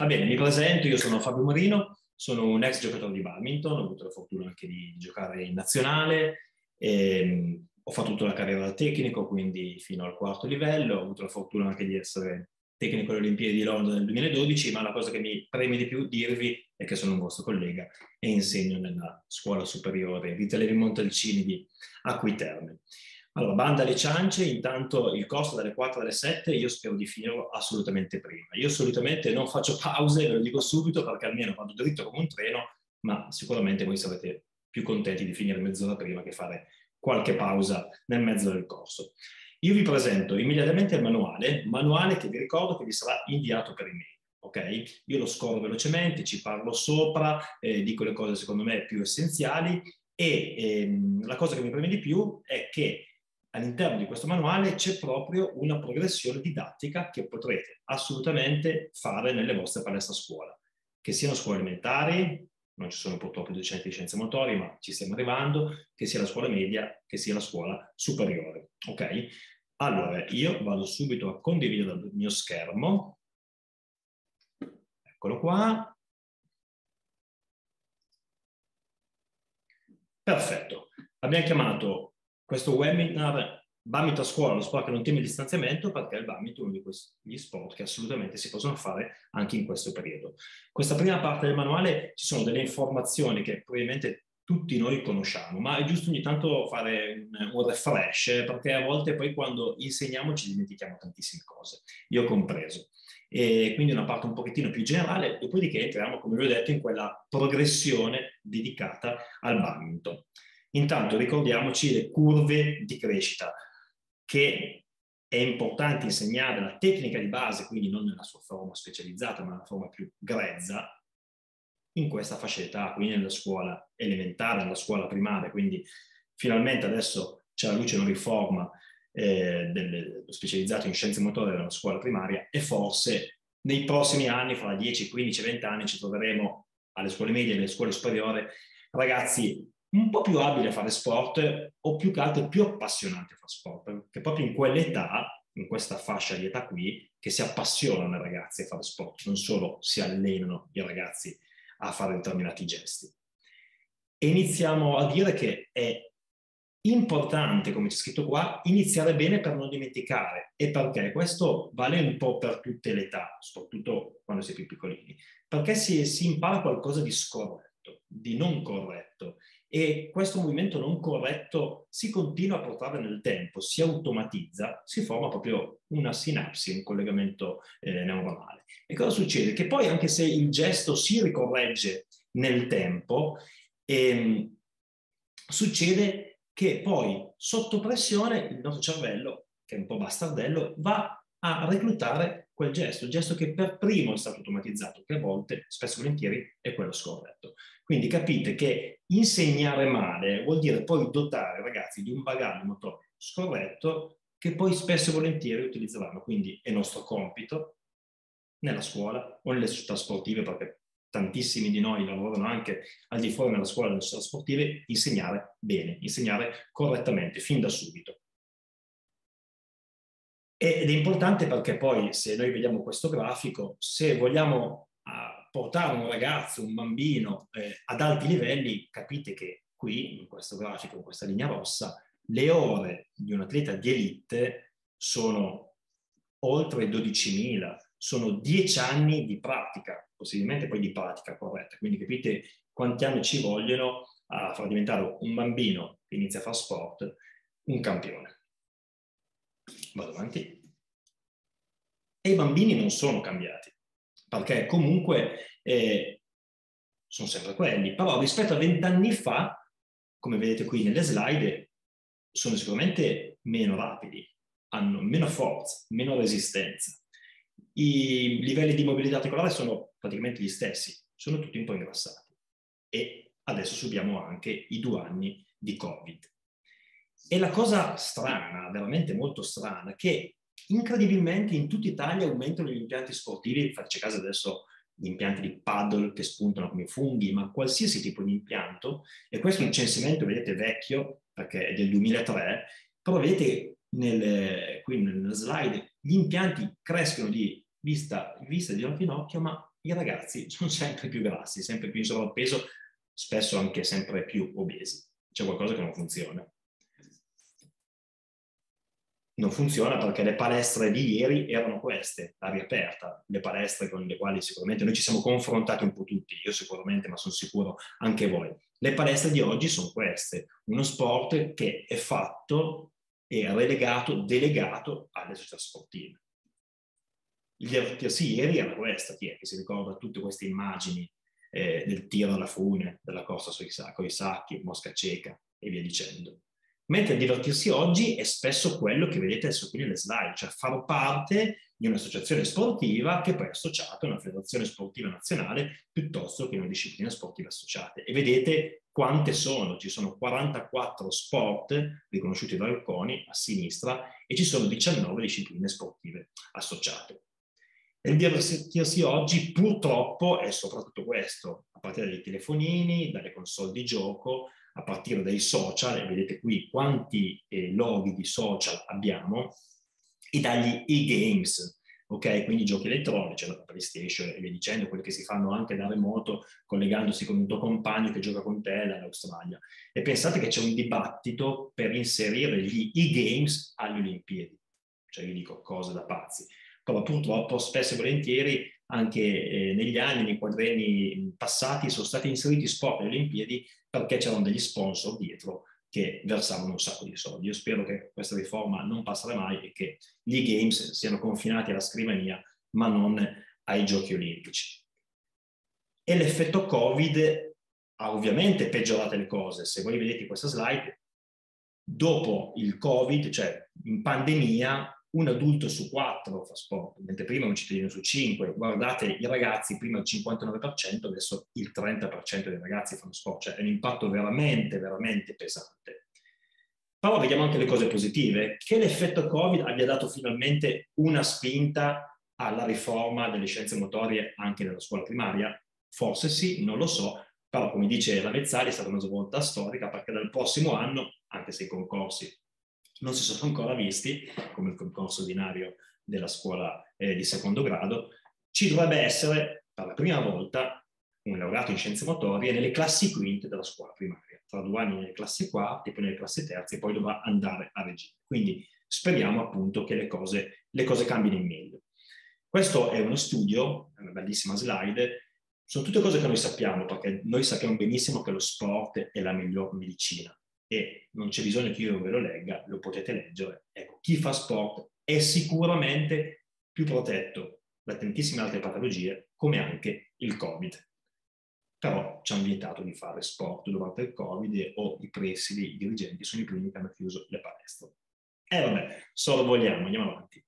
Va bene, mi presento, io sono Fabio Marino, sono un ex giocatore di badminton, ho avuto la fortuna anche di giocare in nazionale, e, ho fatto tutta la carriera da tecnico, quindi fino al quarto livello, ho avuto la fortuna anche di essere tecnico alle Olimpiadi di Londra nel 2012, ma la cosa che mi preme di più dirvi è che sono un vostro collega e insegno nella scuola superiore Vita Levi Montalcini di Acquiterme. Allora, banda alle ciance, intanto il costo dalle 4 alle 7 io spero di finirlo assolutamente prima. Io solitamente non faccio pause, ve lo dico subito, perché almeno vado dritto come un treno, ma sicuramente voi sarete più contenti di finire mezz'ora prima che fare qualche pausa nel mezzo del corso. Io vi presento immediatamente il manuale, manuale che vi ricordo che vi sarà inviato per email. Ok? Io lo scorro velocemente, ci parlo sopra, eh, dico le cose secondo me più essenziali e ehm, la cosa che mi preme di più è che all'interno di questo manuale c'è proprio una progressione didattica che potrete assolutamente fare nelle vostre palestre a scuola, che siano scuole elementari, non ci sono purtroppo docenti di scienze motorie, ma ci stiamo arrivando, che sia la scuola media, che sia la scuola superiore. Ok? Allora, io vado subito a condividere il mio schermo. Eccolo qua. Perfetto. Abbiamo chiamato questo webinar Badminton a scuola, lo sport che non teme distanziamento, perché il badminton è uno di quegli sport che assolutamente si possono fare anche in questo periodo. Questa prima parte del manuale ci sono delle informazioni che probabilmente tutti noi conosciamo, ma è giusto ogni tanto fare un, un refresh, perché a volte poi quando insegniamo ci dimentichiamo tantissime cose, io compreso. E quindi una parte un pochettino più generale, dopodiché entriamo, come vi ho detto, in quella progressione dedicata al badminton. Intanto ricordiamoci le curve di crescita, che è importante insegnare la tecnica di base, quindi non nella sua forma specializzata, ma nella forma più grezza, in questa fascia quindi nella scuola elementare, nella scuola primaria. Quindi finalmente adesso c'è la luce una riforma eh, del, specializzato in scienze motorie nella scuola primaria e forse nei prossimi anni, fra 10, 15, 20 anni, ci troveremo alle scuole medie e alle scuole superiori ragazzi un po' più abili a fare sport o più che altro più appassionati a fare sport, perché proprio in quell'età, in questa fascia di età qui, che si appassionano i ragazzi a fare sport, non solo si allenano i ragazzi a fare determinati gesti. E iniziamo a dire che è importante, come c'è scritto qua, iniziare bene per non dimenticare. E perché? Questo vale un po' per tutte le età, soprattutto quando si è più piccolini, perché si, si impara qualcosa di scorretto, di non corretto e questo movimento non corretto si continua a portare nel tempo, si automatizza, si forma proprio una sinapsi, un collegamento eh, neuronale. E cosa succede? Che poi anche se il gesto si ricorregge nel tempo, ehm, succede che poi sotto pressione il nostro cervello, che è un po' bastardello, va a reclutare quel gesto, il gesto che per primo è stato automatizzato, che a volte, spesso e volentieri, è quello scorretto. Quindi capite che insegnare male vuol dire poi dotare i ragazzi di un bagaglio motore scorretto che poi spesso e volentieri utilizzeranno. Quindi è nostro compito nella scuola o nelle società sportive, perché tantissimi di noi lavorano anche al di fuori della scuola delle società sportive, insegnare bene, insegnare correttamente, fin da subito. Ed è importante perché poi, se noi vediamo questo grafico, se vogliamo portare un ragazzo, un bambino eh, ad alti livelli, capite che qui, in questo grafico, in questa linea rossa, le ore di un atleta di elite sono oltre 12.000, sono 10 anni di pratica, possibilmente poi di pratica corretta. Quindi capite quanti anni ci vogliono a far diventare un bambino che inizia a fare sport un campione. Vado avanti. E i bambini non sono cambiati perché comunque eh, sono sempre quelli, però rispetto a vent'anni fa, come vedete qui nelle slide, sono sicuramente meno rapidi, hanno meno forza, meno resistenza. I livelli di mobilità articolare sono praticamente gli stessi, sono tutti un po' ingrassati e adesso subiamo anche i due anni di Covid. E la cosa strana, veramente molto strana, che incredibilmente in tutta Italia aumentano gli impianti sportivi, faccio caso adesso gli impianti di paddle che spuntano come funghi, ma qualsiasi tipo di impianto, e questo è un censimento, vedete, vecchio, perché è del 2003, però vedete nel, qui nella slide, gli impianti crescono di vista, vista di ginocchio, ma i ragazzi sono sempre più grassi, sempre più in sovrappeso, spesso anche sempre più obesi. C'è qualcosa che non funziona. Non funziona perché le palestre di ieri erano queste, aria aperta, le palestre con le quali sicuramente noi ci siamo confrontati un po' tutti, io sicuramente, ma sono sicuro anche voi. Le palestre di oggi sono queste, uno sport che è fatto e relegato, delegato alle società sportive. Il divertirsi ieri era questa, chi è che si ricorda tutte queste immagini eh, del tiro alla fune, della corsa sui, con i sacchi, Mosca cieca e via dicendo. Mentre divertirsi oggi è spesso quello che vedete adesso qui nelle slide, cioè far parte di un'associazione sportiva che poi è associata a una federazione sportiva nazionale piuttosto che una disciplina sportiva associata. E vedete quante sono, ci sono 44 sport riconosciuti da Alconi a sinistra e ci sono 19 discipline sportive associate. Il divertirsi oggi purtroppo è soprattutto questo, a partire dai telefonini, dalle console di gioco, a partire dai social, e vedete qui quanti eh, loghi di social abbiamo, e dagli e-games, ok? Quindi giochi elettronici, la PlayStation e via dicendo, quelli che si fanno anche da remoto, collegandosi con un tuo compagno che gioca con te dall'Australia. E pensate che c'è un dibattito per inserire gli e-games alle Olimpiadi. Cioè io dico cose da pazzi. Però purtroppo spesso e volentieri anche eh, negli anni, nei quadrenni passati, sono stati inseriti sport alle Olimpiadi perché c'erano degli sponsor dietro che versavano un sacco di soldi. Io spero che questa riforma non passerà mai e che gli games siano confinati alla scrivania, ma non ai giochi olimpici. E l'effetto Covid ha ovviamente peggiorato le cose. Se voi vedete questa slide, dopo il Covid, cioè in pandemia, un adulto su quattro fa sport, mentre prima un cittadino su cinque. Guardate i ragazzi, prima il 59%, adesso il 30% dei ragazzi fanno sport, cioè è un impatto veramente, veramente pesante. Però vediamo anche le cose positive, che l'effetto Covid abbia dato finalmente una spinta alla riforma delle scienze motorie anche nella scuola primaria? Forse sì, non lo so, però come dice la Mezzali è stata una svolta storica perché dal prossimo anno, anche se i concorsi non si sono ancora visti, come il concorso ordinario della scuola eh, di secondo grado, ci dovrebbe essere per la prima volta un laureato in scienze motorie nelle classi quinte della scuola primaria, tra due anni nelle classi quarti, poi nelle classi terze e poi dovrà andare a regime. Quindi speriamo appunto che le cose, le cose cambino in meglio. Questo è uno studio, è una bellissima slide, sono tutte cose che noi sappiamo, perché noi sappiamo benissimo che lo sport è la miglior medicina e non c'è bisogno che io ve lo legga, lo potete leggere. Ecco, chi fa sport è sicuramente più protetto da tantissime altre patologie, come anche il Covid. Però ci hanno vietato di fare sport durante il Covid o i presidi, i dirigenti sono i primi che hanno chiuso le palestre. E eh, vabbè, solo vogliamo, andiamo avanti.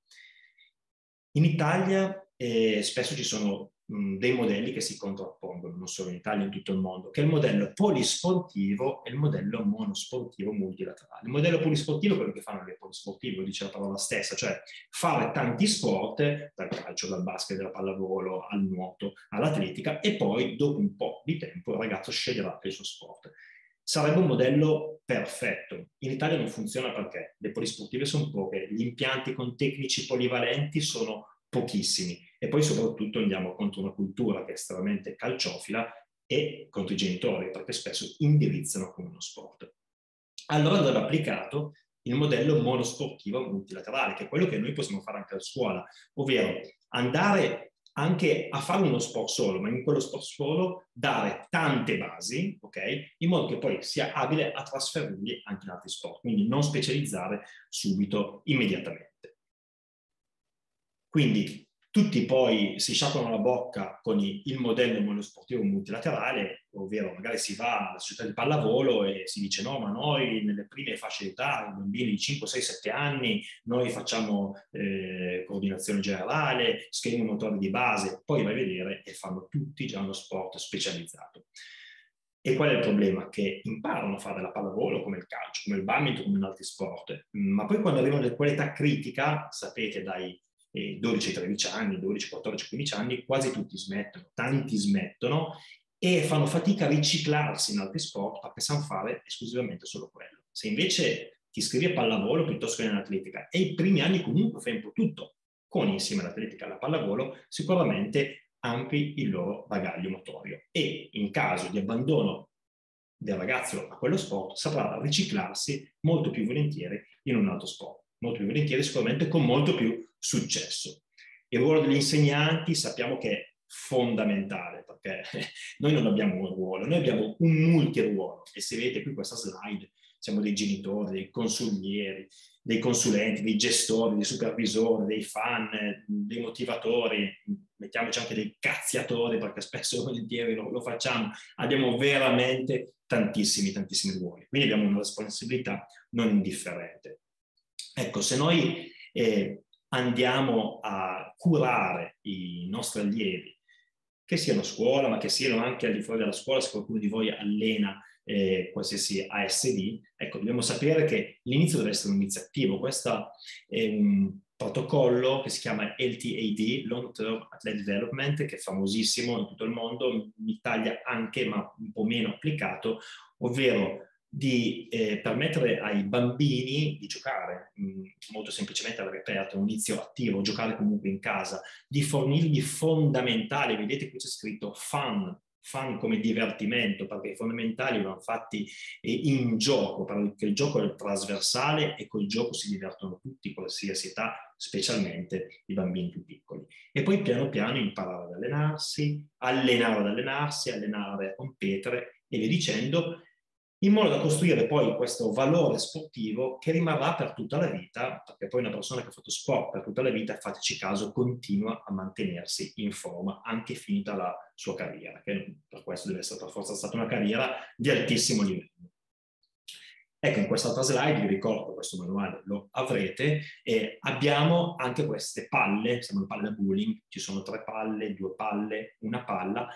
In Italia eh, spesso ci sono dei modelli che si contrappongono, non solo in Italia, in tutto il mondo, che è il modello polisportivo e il modello monosportivo multilaterale. Il modello polisportivo è quello che fanno le polisportive, lo dice la parola stessa, cioè fare tanti sport, dal calcio, dal basket, dalla pallavolo, al nuoto, all'atletica, e poi dopo un po' di tempo il ragazzo sceglierà il suo sport. Sarebbe un modello perfetto. In Italia non funziona perché le polisportive sono poche, gli impianti con tecnici polivalenti sono pochissimi e poi soprattutto andiamo contro una cultura che è estremamente calciofila e contro i genitori, perché spesso indirizzano come uno sport. Allora andrebbe applicato il modello monosportivo multilaterale, che è quello che noi possiamo fare anche a scuola, ovvero andare anche a fare uno sport solo, ma in quello sport solo dare tante basi, ok? In modo che poi sia abile a trasferirli anche in altri sport, quindi non specializzare subito, immediatamente. Quindi tutti poi si sciacquano la bocca con il modello monosportivo multilaterale, ovvero magari si va alla società di pallavolo e si dice no, ma noi nelle prime fasce d'età, i bambini di 5, 6, 7 anni, noi facciamo eh, coordinazione generale, schemi motori di base, poi vai a vedere e fanno tutti già uno sport specializzato. E qual è il problema? Che imparano a fare la pallavolo come il calcio, come il badminton, come in altri sport, ma poi quando arrivano a quell'età critica, sapete dai 12-13 anni, 12, 14, 15 anni, quasi tutti smettono, tanti smettono e fanno fatica a riciclarsi in altri sport perché sanno fare esclusivamente solo quello. Se invece ti iscrivi a pallavolo piuttosto che nell'atletica e i primi anni comunque fai un po' tutto, con insieme all'atletica e alla pallavolo, sicuramente ampli il loro bagaglio motorio e in caso di abbandono del ragazzo a quello sport saprà riciclarsi molto più volentieri in un altro sport, molto più volentieri sicuramente con molto più successo. Il ruolo degli insegnanti sappiamo che è fondamentale perché noi non abbiamo un ruolo, noi abbiamo un multiruolo e se vedete qui questa slide siamo dei genitori, dei consiglieri, dei consulenti, dei gestori, dei supervisori, dei fan, dei motivatori, mettiamoci anche dei cazziatori perché spesso e volentieri lo, lo facciamo, abbiamo veramente tantissimi, tantissimi ruoli, quindi abbiamo una responsabilità non indifferente. Ecco, se noi eh, andiamo a curare i nostri allievi, che siano a scuola, ma che siano anche al di fuori della scuola, se qualcuno di voi allena eh, qualsiasi ASD, ecco, dobbiamo sapere che l'inizio deve essere un inizio attivo. Questo è un protocollo che si chiama LTAD, Long Term Athletic Development, che è famosissimo in tutto il mondo, in Italia anche, ma un po' meno applicato, ovvero di eh, permettere ai bambini di giocare mh, mm, molto semplicemente all'aperto, un inizio attivo, giocare comunque in casa, di fornirgli fondamentali, vedete qui c'è scritto fun, fan come divertimento, perché i fondamentali vanno fatti eh, in gioco, perché il gioco è trasversale e col gioco si divertono tutti, qualsiasi età, specialmente i bambini più piccoli. E poi piano piano imparare ad allenarsi, allenare ad allenarsi, allenare a competere e via dicendo, in modo da costruire poi questo valore sportivo che rimarrà per tutta la vita, perché poi una persona che ha fatto sport per tutta la vita, fateci caso, continua a mantenersi in forma anche finita la sua carriera, che per questo deve essere per forza stata una carriera di altissimo livello. Ecco, in quest'altra slide vi ricordo, questo manuale lo avrete, e abbiamo anche queste palle, siamo palle da bowling, ci sono tre palle, due palle, una palla,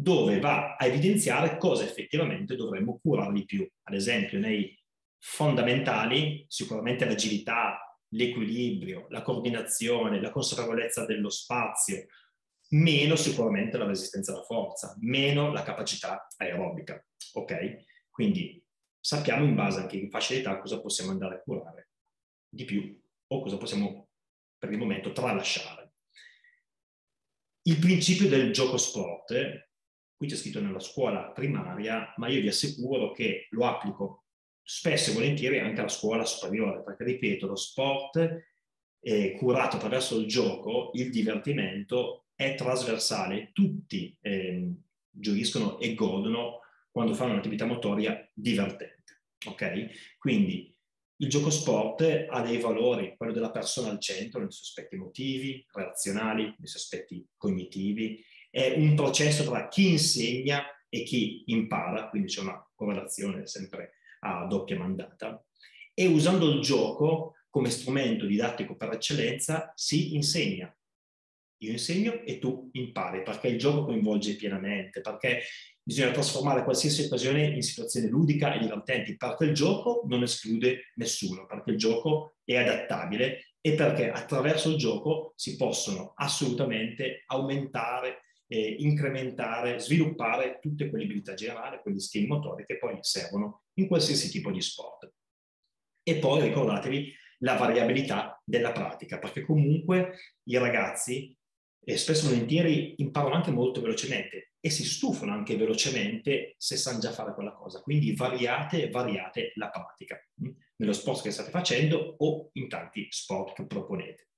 dove va a evidenziare cosa effettivamente dovremmo curare di più. Ad esempio, nei fondamentali, sicuramente l'agilità, l'equilibrio, la coordinazione, la consapevolezza dello spazio, meno sicuramente la resistenza alla forza, meno la capacità aerobica. Ok? Quindi sappiamo in base anche in facilità cosa possiamo andare a curare di più o cosa possiamo per il momento tralasciare. Il principio del gioco sport qui c'è scritto nella scuola primaria, ma io vi assicuro che lo applico spesso e volentieri anche alla scuola superiore, perché ripeto, lo sport è curato attraverso il gioco, il divertimento è trasversale, tutti eh, gioiscono e godono quando fanno un'attività motoria divertente. Ok? Quindi il gioco sport ha dei valori, quello della persona al centro, nei suoi aspetti emotivi, relazionali, nei suoi aspetti cognitivi, è un processo tra chi insegna e chi impara, quindi c'è una correlazione sempre a doppia mandata, e usando il gioco come strumento didattico per eccellenza si insegna. Io insegno e tu impari, perché il gioco coinvolge pienamente, perché bisogna trasformare qualsiasi occasione in situazione ludica e divertente, perché il gioco non esclude nessuno, perché il gioco è adattabile e perché attraverso il gioco si possono assolutamente aumentare eh, incrementare, sviluppare tutte quelle abilità generali, quegli skill motori che poi servono in qualsiasi tipo di sport. E poi ricordatevi la variabilità della pratica, perché comunque i ragazzi eh, spesso e volentieri imparano anche molto velocemente e si stufano anche velocemente se sanno già fare quella cosa. Quindi variate, variate la pratica mh? nello sport che state facendo o in tanti sport che proponete.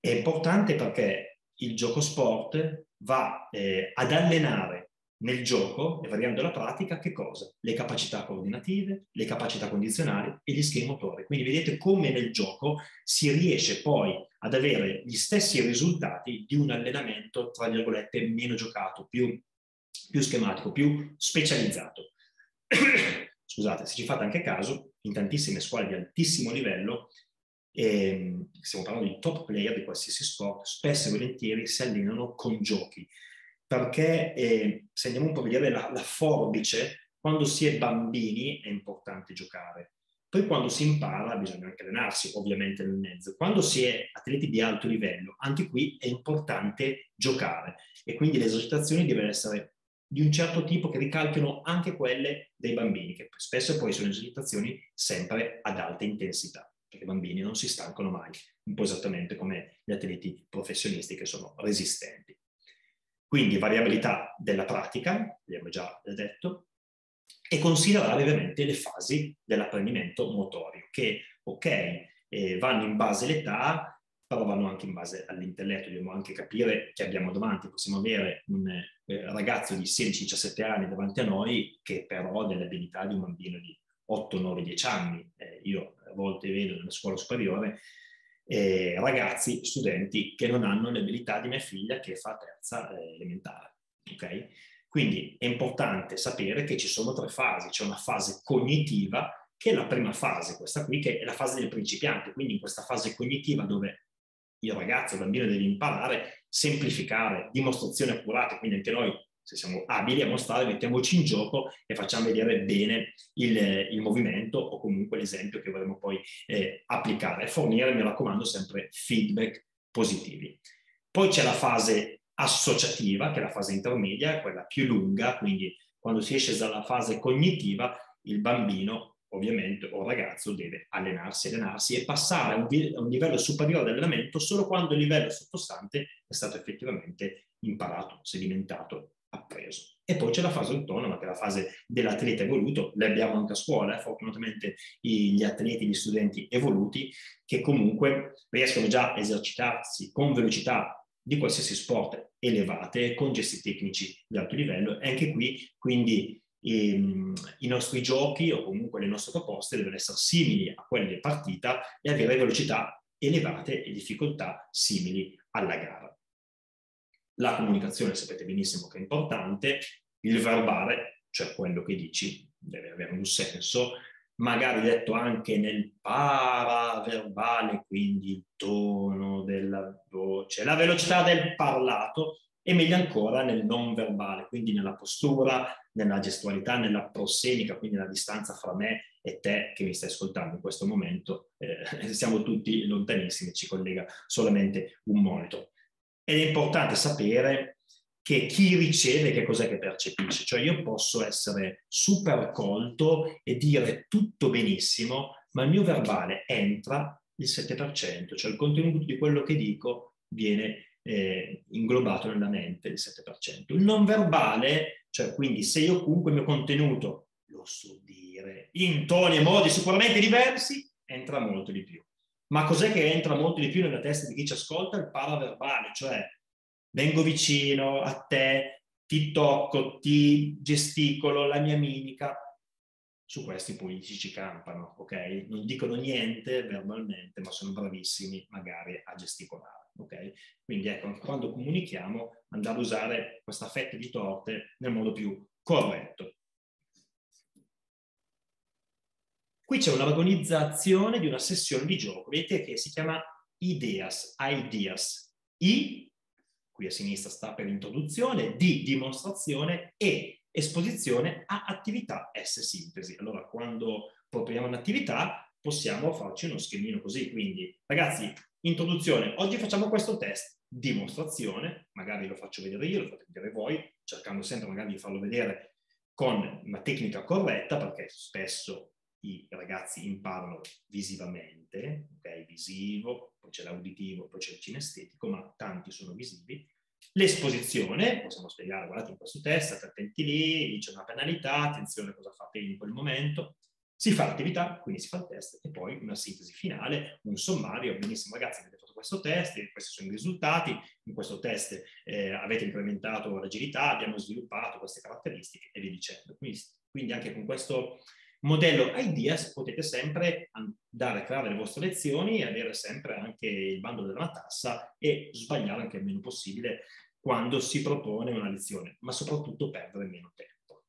È importante perché il gioco sport va eh, ad allenare nel gioco, e variando la pratica, che cosa? Le capacità coordinative, le capacità condizionali e gli schemi motori. Quindi vedete come nel gioco si riesce poi ad avere gli stessi risultati di un allenamento, tra virgolette, meno giocato, più, più schematico, più specializzato. Scusate, se ci fate anche caso, in tantissime scuole di altissimo livello e, ehm, stiamo parlando di top player di qualsiasi sport, spesso e volentieri si allenano con giochi, perché eh, se andiamo un po' a vedere la, la forbice, quando si è bambini è importante giocare. Poi quando si impara bisogna anche allenarsi, ovviamente nel mezzo. Quando si è atleti di alto livello, anche qui è importante giocare e quindi le esercitazioni devono essere di un certo tipo che ricalchino anche quelle dei bambini, che spesso poi sono esercitazioni sempre ad alta intensità. Perché i bambini non si stancano mai, un po' esattamente come gli atleti professionisti che sono resistenti. Quindi variabilità della pratica, abbiamo già detto, e considerare ovviamente le fasi dell'apprendimento motorio, che ok, eh, vanno in base all'età, però vanno anche in base all'intelletto, dobbiamo anche capire che abbiamo davanti, possiamo avere un eh, ragazzo di 16-17 anni davanti a noi che però ha delle abilità di un bambino di 8, 9, 10 anni. Eh, io a volte vedo nella scuola superiore eh, ragazzi, studenti che non hanno le abilità di mia figlia che fa terza eh, elementare. Okay? Quindi è importante sapere che ci sono tre fasi. C'è una fase cognitiva, che è la prima fase, questa qui, che è la fase del principiante. Quindi in questa fase cognitiva dove il ragazzo, il bambino deve imparare, semplificare, dimostrazioni accurate, quindi anche noi se siamo abili a mostrare, mettiamoci in gioco e facciamo vedere bene il, il movimento o comunque l'esempio che vorremmo poi eh, applicare fornire, mi raccomando, sempre feedback positivi. Poi c'è la fase associativa, che è la fase intermedia, quella più lunga, quindi quando si esce dalla fase cognitiva, il bambino ovviamente o il ragazzo deve allenarsi, allenarsi e passare a un, a un livello superiore dell'allenamento solo quando il livello sottostante è stato effettivamente imparato, sedimentato, appreso. E poi c'è la fase autonoma, che è la fase dell'atleta evoluto, le abbiamo anche a scuola, eh, fortunatamente gli atleti, gli studenti evoluti, che comunque riescono già a esercitarsi con velocità di qualsiasi sport elevate, con gesti tecnici di alto livello, e anche qui quindi ehm, i nostri giochi o comunque le nostre proposte devono essere simili a quelle di partita e avere velocità elevate e difficoltà simili alla gara. La comunicazione sapete benissimo che è importante, il verbale, cioè quello che dici, deve avere un senso, magari detto anche nel paraverbale, quindi il tono della voce, la velocità del parlato e meglio ancora nel non verbale, quindi nella postura, nella gestualità, nella prossemica, quindi la distanza fra me e te che mi stai ascoltando in questo momento. Eh, siamo tutti lontanissimi, ci collega solamente un monito. Ed è importante sapere che chi riceve che cos'è che percepisce, cioè io posso essere super colto e dire tutto benissimo, ma il mio verbale entra il 7%, cioè il contenuto di quello che dico viene eh, inglobato nella mente il 7%. Il non verbale, cioè quindi se io comunque il mio contenuto lo so dire in toni e modi sicuramente diversi, entra molto di più. Ma cos'è che entra molto di più nella testa di chi ci ascolta? Il paraverbale, cioè vengo vicino a te, ti tocco, ti gesticolo, la mia mimica. Su questi i politici ci campano, ok? Non dicono niente verbalmente, ma sono bravissimi magari a gesticolare, ok? Quindi ecco, quando comunichiamo, andare a usare questa fetta di torte nel modo più corretto. Qui c'è un'organizzazione di una sessione di gioco, vedete che si chiama Ideas, Ideas. I, qui a sinistra sta per introduzione, D, dimostrazione e esposizione a attività S, sintesi. Allora, quando proponiamo un'attività, possiamo farci uno schemino così. Quindi, ragazzi, introduzione, oggi facciamo questo test, dimostrazione, magari lo faccio vedere io, lo fate vedere voi, cercando sempre magari di farlo vedere con una tecnica corretta, perché spesso i ragazzi imparano visivamente, ok? Visivo, poi c'è l'auditivo, poi c'è il cinestetico, ma tanti sono visivi. L'esposizione, possiamo spiegare, guardate in questo test, state attenti lì, c'è una penalità, attenzione a cosa fate in quel momento. Si fa l'attività, quindi si fa il test e poi una sintesi finale, un sommario. Benissimo ragazzi, avete fatto questo test, questi sono i risultati, in questo test eh, avete incrementato l'agilità, abbiamo sviluppato queste caratteristiche e via dicendo. Quindi, quindi anche con questo modello Ideas potete sempre andare a creare le vostre lezioni e avere sempre anche il bando della matassa e sbagliare anche il meno possibile quando si propone una lezione, ma soprattutto perdere meno tempo.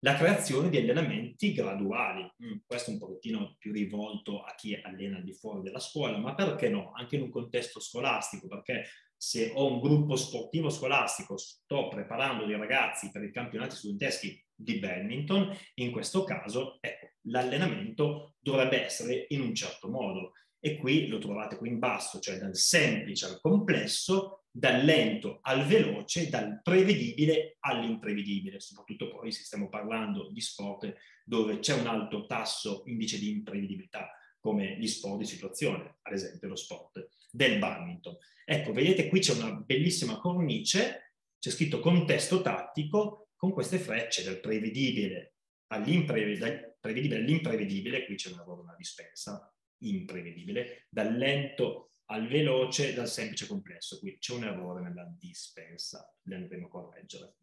La creazione di allenamenti graduali, mm, questo è un pochettino più rivolto a chi allena al di fuori della scuola, ma perché no? Anche in un contesto scolastico, perché se ho un gruppo sportivo scolastico, sto preparando dei ragazzi per i campionati studenteschi di badminton, in questo caso ecco, l'allenamento dovrebbe essere in un certo modo. E qui lo trovate qui in basso, cioè dal semplice al complesso, dal lento al veloce, dal prevedibile all'imprevedibile, soprattutto poi se stiamo parlando di sport dove c'è un alto tasso indice di imprevedibilità, come gli sport di situazione, ad esempio lo sport del badminton. Ecco, vedete qui c'è una bellissima cornice, c'è scritto contesto tattico con queste frecce dal prevedibile all'imprevedibile, all'imprevedibile, qui c'è una, una dispensa, imprevedibile, dal lento al veloce, dal semplice complesso. Qui c'è un errore nella dispensa, li andremo a correggere.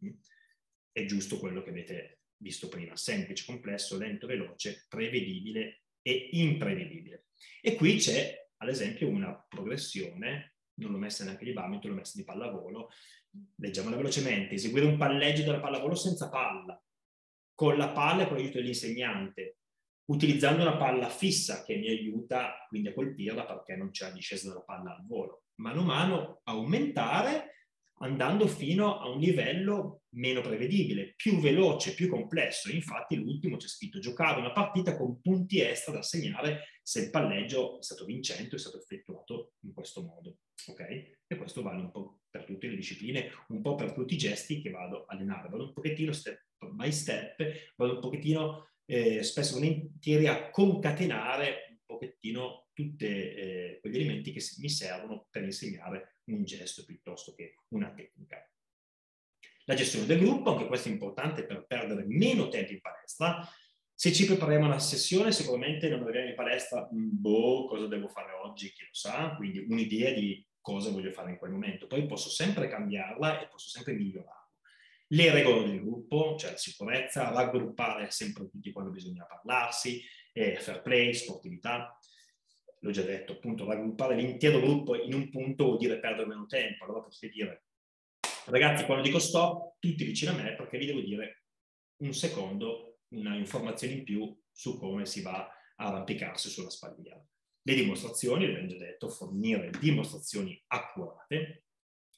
È giusto quello che avete visto prima, semplice, complesso, lento, veloce, prevedibile e imprevedibile. E qui c'è, ad esempio, una progressione, non l'ho messa neanche di badminton, l'ho messa di pallavolo, leggiamola velocemente, eseguire un palleggio della pallavolo senza palla, con la palla e con l'aiuto dell'insegnante, utilizzando una palla fissa che mi aiuta quindi a colpirla perché non c'è la discesa della palla al volo. Mano a mano aumentare andando fino a un livello meno prevedibile, più veloce, più complesso. Infatti l'ultimo c'è scritto giocare una partita con punti extra da segnare se il palleggio è stato vincente, è stato effettuato in questo modo. Ok? E questo vale un po' per tutte le discipline, un po' per tutti i gesti che vado a allenare. Vado un pochettino step by step, vado un pochettino eh, spesso volentieri a concatenare un pochettino tutti eh, quegli elementi che mi servono per insegnare un gesto piuttosto che una tecnica. La gestione del gruppo, anche questo è importante per perdere meno tempo in palestra. Se ci prepariamo una sessione, sicuramente non arriviamo in palestra, mm, boh, cosa devo fare oggi, chi lo sa, quindi un'idea di cosa voglio fare in quel momento. Poi posso sempre cambiarla e posso sempre migliorarla. Le regole del gruppo, cioè la sicurezza, raggruppare sempre tutti quando bisogna parlarsi, eh, fair play, sportività l'ho già detto, appunto, raggruppare l'intero gruppo in un punto vuol dire perdere meno tempo. Allora potete dire, ragazzi, quando dico stop, tutti vicino a me perché vi devo dire un secondo, una informazione in più su come si va a arrampicarsi sulla spalliera. Le dimostrazioni, l'abbiamo già detto, fornire dimostrazioni accurate,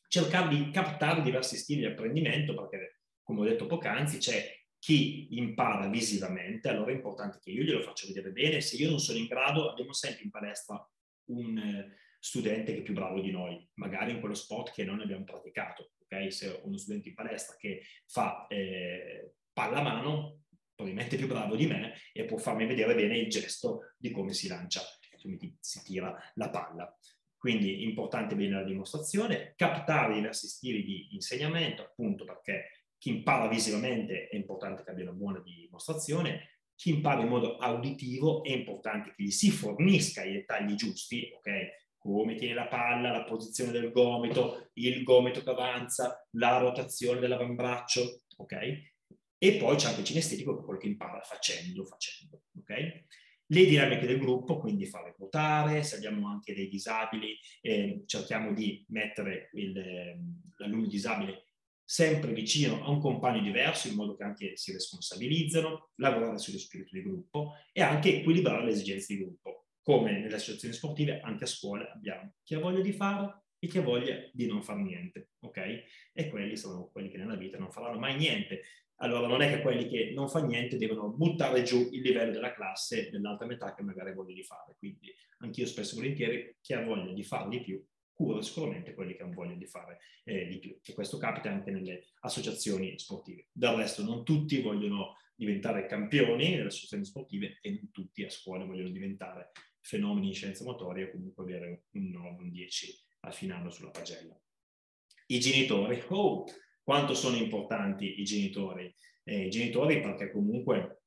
cercare di captare diversi stili di apprendimento perché, come ho detto poc'anzi, c'è chi impara visivamente, allora è importante che io glielo faccia vedere bene. Se io non sono in grado, abbiamo sempre in palestra un eh, studente che è più bravo di noi, magari in quello sport che non abbiamo praticato. Okay? Se uno studente in palestra che fa eh, pallamano, probabilmente è più bravo di me e può farmi vedere bene il gesto di come si lancia, come si tira la palla. Quindi importante bene la dimostrazione, captare diversi stili di insegnamento, appunto perché chi impara visivamente è importante che abbia una buona dimostrazione, chi impara in modo auditivo è importante che gli si fornisca i dettagli giusti, ok? Come tiene la palla, la posizione del gomito, il gomito che avanza, la rotazione dell'avambraccio, ok? E poi c'è anche il cinestetico che è quello che impara facendo, facendo, ok? Le dinamiche del gruppo, quindi fare votare, se abbiamo anche dei disabili, eh, cerchiamo di mettere il, ehm, l'alunno disabile sempre vicino a un compagno diverso in modo che anche si responsabilizzano, lavorare sullo spirito di gruppo e anche equilibrare le esigenze di gruppo. Come nelle associazioni sportive, anche a scuola abbiamo chi ha voglia di fare e chi ha voglia di non fare niente, ok? E quelli sono quelli che nella vita non faranno mai niente. Allora non è che quelli che non fanno niente devono buttare giù il livello della classe dell'altra metà che magari ha voglia di fare. Quindi anch'io spesso e volentieri chi ha voglia di fare di più curo sicuramente quelli che hanno voglia di fare eh, di più. E questo capita anche nelle associazioni sportive. Del resto non tutti vogliono diventare campioni nelle associazioni sportive e non tutti a scuola vogliono diventare fenomeni in scienze motorie o comunque avere un 9, un 10 a fine anno sulla pagella. I genitori, oh, quanto sono importanti i genitori? Eh, I genitori perché comunque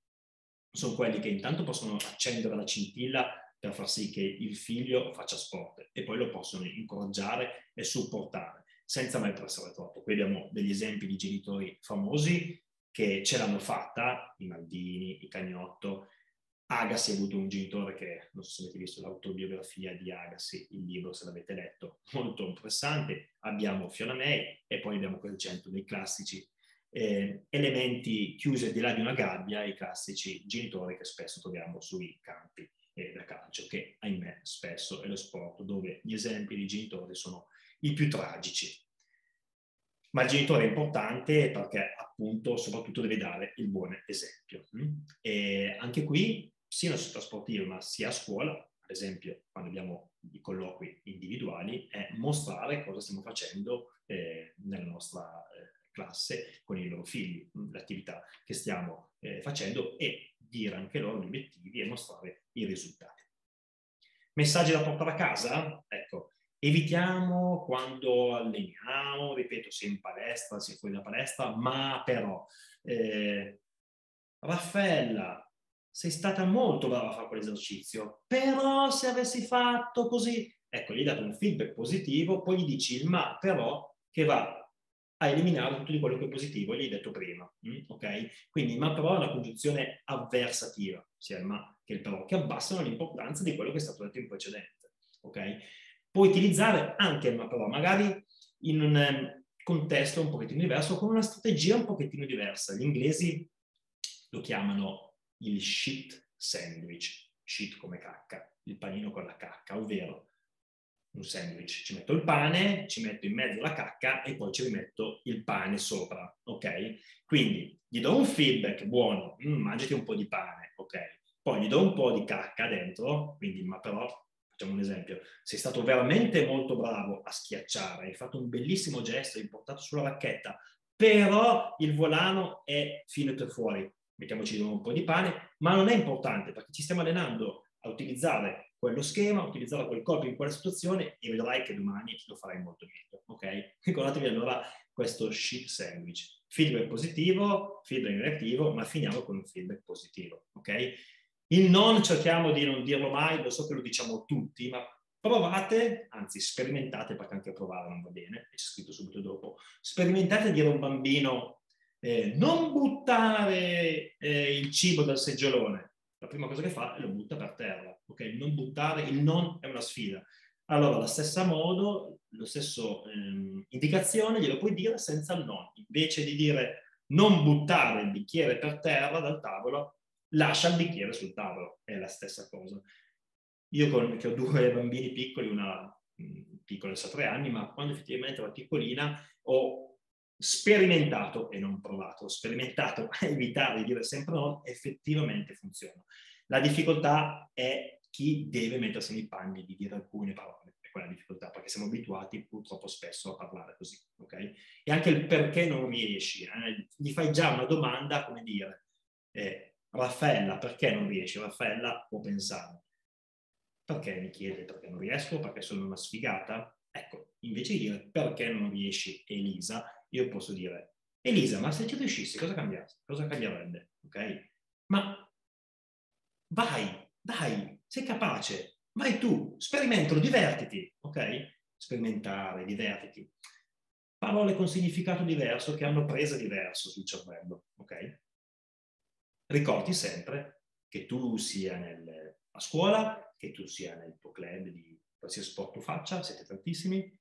sono quelli che intanto possono accendere la scintilla per far sì che il figlio faccia sport e poi lo possono incoraggiare e supportare senza mai pressare troppo. Qui abbiamo degli esempi di genitori famosi che ce l'hanno fatta, i Maldini, i Cagnotto. Agassi ha avuto un genitore che, non so se avete visto l'autobiografia di Agassi, il libro se l'avete letto, molto interessante. Abbiamo Fiona May e poi abbiamo quel centro dei classici eh, elementi chiusi di là di una gabbia, i classici genitori che spesso troviamo sui campi eh, da calcio, che ahimè spesso è lo sport dove gli esempi di genitori sono i più tragici. Ma il genitore è importante perché appunto soprattutto deve dare il buon esempio. Mm? E anche qui, sia nella società sportiva ma sia a scuola, ad esempio quando abbiamo i colloqui individuali, è mostrare cosa stiamo facendo eh, nella nostra eh, classe con i loro figli, mm, l'attività che stiamo eh, facendo e dire anche loro gli obiettivi e mostrare i risultati. Messaggi da portare a casa? Ecco, evitiamo quando alleniamo, ripeto, sia in palestra, sia fuori da palestra, ma però, eh, Raffaella, sei stata molto brava a fare quell'esercizio, però se avessi fatto così, ecco, gli hai dato un feedback positivo, poi gli dici il ma però che va a eliminare tutto di quello che è positivo, gli hai detto prima, mm? ok? Quindi ma però è una congiunzione avversativa, sia il ma che il però, che abbassano l'importanza di quello che è stato detto in precedente, ok? Puoi utilizzare anche il ma però, magari in un um, contesto un pochettino diverso, con una strategia un pochettino diversa. Gli inglesi lo chiamano il shit sandwich, shit come cacca, il panino con la cacca, ovvero un sandwich, ci metto il pane, ci metto in mezzo la cacca e poi ci rimetto il pane sopra, ok? Quindi gli do un feedback buono, mm, mangiati un po' di pane, ok? Poi gli do un po' di cacca dentro, quindi ma però facciamo un esempio, sei stato veramente molto bravo a schiacciare, hai fatto un bellissimo gesto, hai portato sulla racchetta, però il volano è finito fuori, mettiamoci un po' di pane, ma non è importante perché ci stiamo allenando a utilizzare quello schema, a utilizzare quel colpo in quella situazione e vedrai che domani lo farai molto meglio, ok? Ricordatevi allora questo shit sandwich. Feedback positivo, feedback negativo, ma finiamo con un feedback positivo, ok? Il non cerchiamo di non dirlo mai, lo so che lo diciamo tutti, ma provate, anzi sperimentate, perché anche provare non va bene, c'è scritto subito dopo, sperimentate a dire a un bambino eh, non buttare eh, il cibo dal seggiolone. La prima cosa che fa è lo butta per terra, ok? Non buttare, il non è una sfida. Allora, allo stesso modo, lo stesso ehm, indicazione glielo puoi dire senza il non. Invece di dire non buttare il bicchiere per terra dal tavolo, lascia il bicchiere sul tavolo. È la stessa cosa. Io con, che ho due bambini piccoli, una mh, piccola sa tre anni, ma quando effettivamente era piccolina ho sperimentato e non provato, sperimentato a evitare di dire sempre no, effettivamente funziona. La difficoltà è chi deve mettersi nei panni di dire alcune parole, è quella difficoltà, perché siamo abituati purtroppo spesso a parlare così, ok? E anche il perché non riesci, eh? gli fai già una domanda, come dire, eh, Raffaella, perché non riesci? Raffaella può pensare, perché mi chiede perché non riesco, perché sono una sfigata? Ecco, invece di dire perché non riesci Elisa, io posso dire, Elisa, ma se ci riuscissi, cosa, cosa cambierebbe? Ok? Ma vai, dai, sei capace, vai tu, sperimentalo, divertiti, ok? Sperimentare, divertiti. Parole con significato diverso che hanno presa diverso sul cervello, ok? Ricordi sempre che tu sia nel, a scuola, che tu sia nel tuo club di qualsiasi sport tu faccia, siete tantissimi,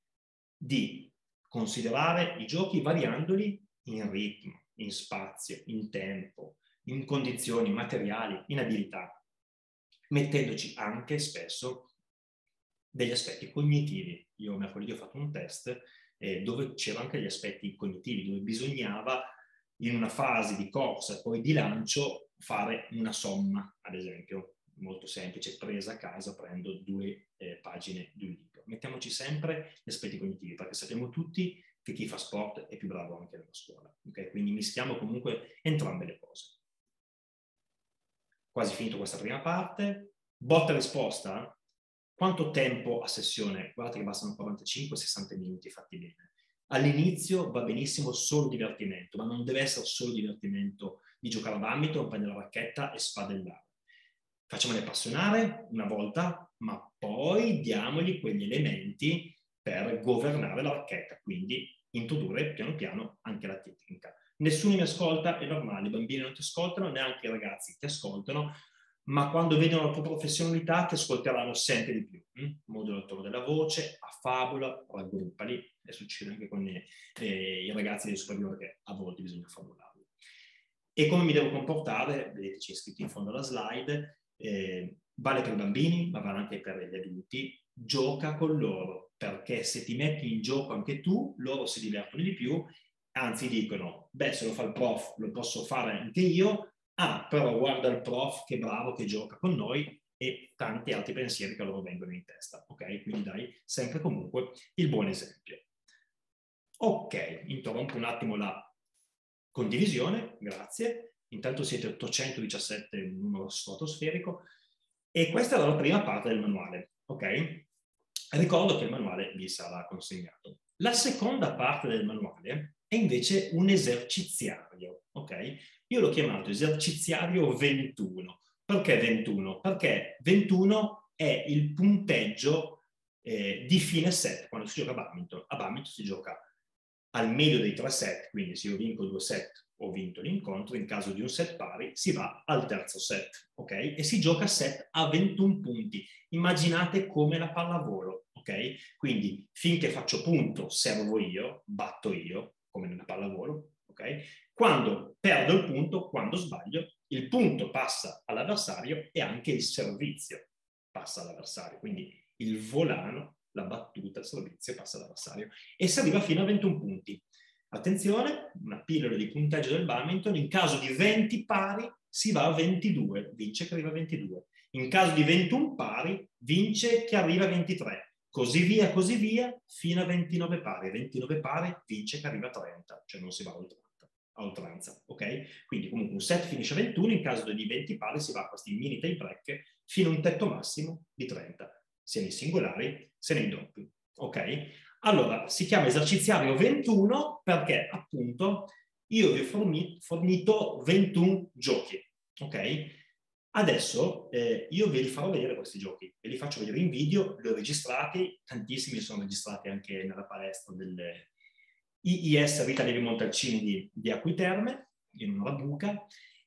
di considerare i giochi variandoli in ritmo, in spazio, in tempo, in condizioni materiali, in abilità, mettendoci anche spesso degli aspetti cognitivi. Io mercoledì ho fatto un test eh, dove c'erano anche gli aspetti cognitivi, dove bisognava in una fase di corsa e poi di lancio fare una somma, ad esempio, molto semplice, presa a casa, prendo due eh, pagine di un libro. Mettiamoci sempre gli aspetti cognitivi, perché sappiamo tutti che chi fa sport è più bravo anche nella scuola. Okay? Quindi mischiamo comunque entrambe le cose. Quasi finito questa prima parte. Botta risposta. Quanto tempo a sessione? Guardate che bastano 45-60 minuti fatti bene. All'inizio va benissimo solo divertimento, ma non deve essere solo divertimento di giocare a badminton, prendere la racchetta e spadellare facciamoli appassionare una volta, ma poi diamogli quegli elementi per governare la racchetta, quindi introdurre piano piano anche la tecnica. Nessuno mi ascolta, è normale, i bambini non ti ascoltano, neanche i ragazzi ti ascoltano, ma quando vedono la tua professionalità ti ascolteranno sempre di più. Hm? Modulatore della voce, a fabula, raggruppali, e succede anche con eh, i ragazzi del superiore che a volte bisogna fabularli. E come mi devo comportare? Vedete c'è scritto in fondo alla slide, eh, vale per i bambini, ma vale anche per gli adulti, gioca con loro, perché se ti metti in gioco anche tu, loro si divertono di più, anzi dicono, beh, se lo fa il prof, lo posso fare anche io, ah, però guarda il prof che bravo, che gioca con noi, e tanti altri pensieri che loro vengono in testa, ok? Quindi dai sempre comunque il buon esempio. Ok, interrompo un attimo la condivisione, grazie. Intanto siete 817, un numero stratosferico, E questa era la prima parte del manuale, ok? Ricordo che il manuale vi sarà consegnato. La seconda parte del manuale è invece un eserciziario, ok? Io l'ho chiamato eserciziario 21. Perché 21? Perché 21 è il punteggio eh, di fine set quando si gioca a badminton. A badminton si gioca al medio dei tre set, quindi se io vinco due set ho vinto l'incontro, in caso di un set pari si va al terzo set, ok? E si gioca set a 21 punti. Immaginate come la pallavolo, ok? Quindi finché faccio punto servo io, batto io, come nella pallavolo, ok? Quando perdo il punto, quando sbaglio, il punto passa all'avversario e anche il servizio passa all'avversario. Quindi il volano, la battuta, il servizio passa all'avversario. E si arriva fino a 21 punti. Attenzione, una pillola di punteggio del badminton, in caso di 20 pari si va a 22, vince che arriva a 22. In caso di 21 pari, vince che arriva a 23. Così via, così via, fino a 29 pari. 29 pari, vince che arriva a 30, cioè non si va a oltranza, ok? Quindi comunque un set finisce a 21, in caso di 20 pari si va a questi mini tie break fino a un tetto massimo di 30, sia nei singolari sia nei doppi, ok? Allora, si chiama eserciziario 21 perché appunto io vi ho fornito 21 giochi, ok? Adesso eh, io ve li farò vedere questi giochi, ve li faccio vedere in video, li ho registrati, tantissimi sono registrati anche nella palestra delle IIS Rita Levi Montalcini di, di Acquiterme, in una buca,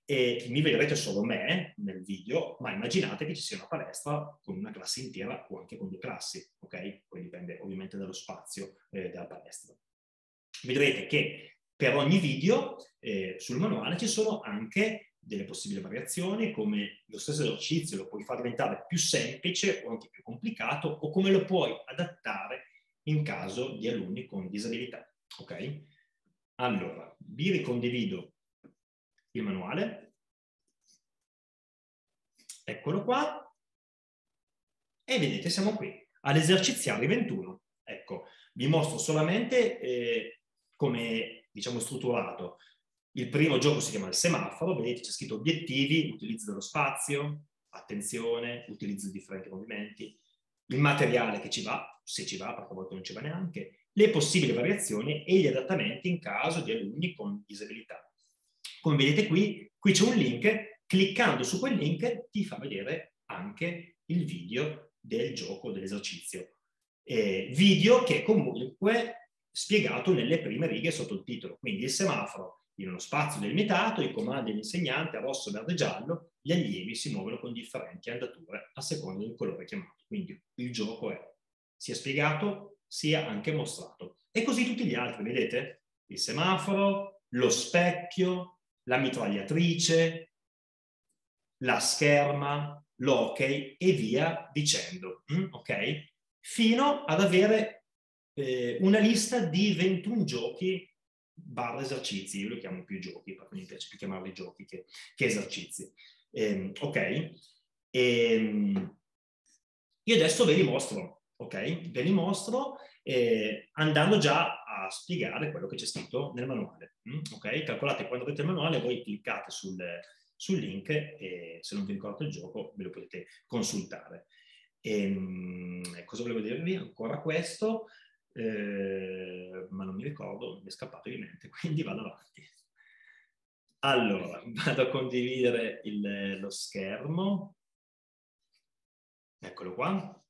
e mi vedrete solo me nel video, ma immaginate che ci sia una palestra con una classe intera o anche con due classi, ok? Poi dipende ovviamente dallo spazio eh, della palestra. Vedrete che per ogni video eh, sul manuale ci sono anche delle possibili variazioni, come lo stesso esercizio lo puoi far diventare più semplice o anche più complicato, o come lo puoi adattare in caso di alunni con disabilità. Ok? Allora, vi ricondivido il manuale. Eccolo qua. E vedete, siamo qui, all'eserciziale 21. Ecco, vi mostro solamente eh, come, diciamo, strutturato. Il primo gioco si chiama il semaforo, vedete c'è scritto obiettivi, utilizzo dello spazio, attenzione, utilizzo di differenti movimenti, il materiale che ci va, se ci va, perché a volte non ci va neanche, le possibili variazioni e gli adattamenti in caso di alunni con disabilità. Come vedete qui, qui c'è un link, cliccando su quel link ti fa vedere anche il video del gioco, dell'esercizio. Eh, video che comunque spiegato nelle prime righe sotto il titolo. Quindi il semaforo in uno spazio delimitato, i comandi dell'insegnante rosso, verde, giallo, gli allievi si muovono con differenti andature a seconda del colore chiamato. Quindi il gioco è sia spiegato sia anche mostrato. E così tutti gli altri, vedete? Il semaforo, lo specchio, la mitragliatrice, la scherma, l'hockey e via dicendo, mm? ok? Fino ad avere eh, una lista di 21 giochi barra esercizi, io li chiamo più giochi, perché mi piace più chiamarli giochi che, che esercizi. Eh, ok? E, ehm, io adesso ve li mostro, ok? Ve li mostro eh, andando già a spiegare quello che c'è scritto nel manuale. Mm? Ok? Calcolate quando avete il manuale, voi cliccate sul, sul, link e se non vi ricordate il gioco ve lo potete consultare. E, ehm, cosa volevo dirvi? Ancora questo, eh, ma non mi ricordo, mi è scappato di mente, quindi vado avanti. Allora, vado a condividere il, lo schermo. Eccolo qua.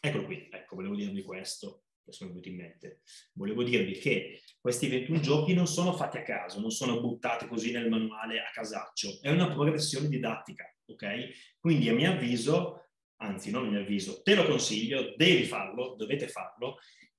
Eccolo qui, ecco, volevo dirvi questo che sono venuti in mente. Volevo dirvi che questi 21 giochi non sono fatti a caso, non sono buttati così nel manuale a casaccio, è una progressione didattica, ok? Quindi a mio avviso, anzi non a mio avviso, te lo consiglio, devi farlo, dovete farlo,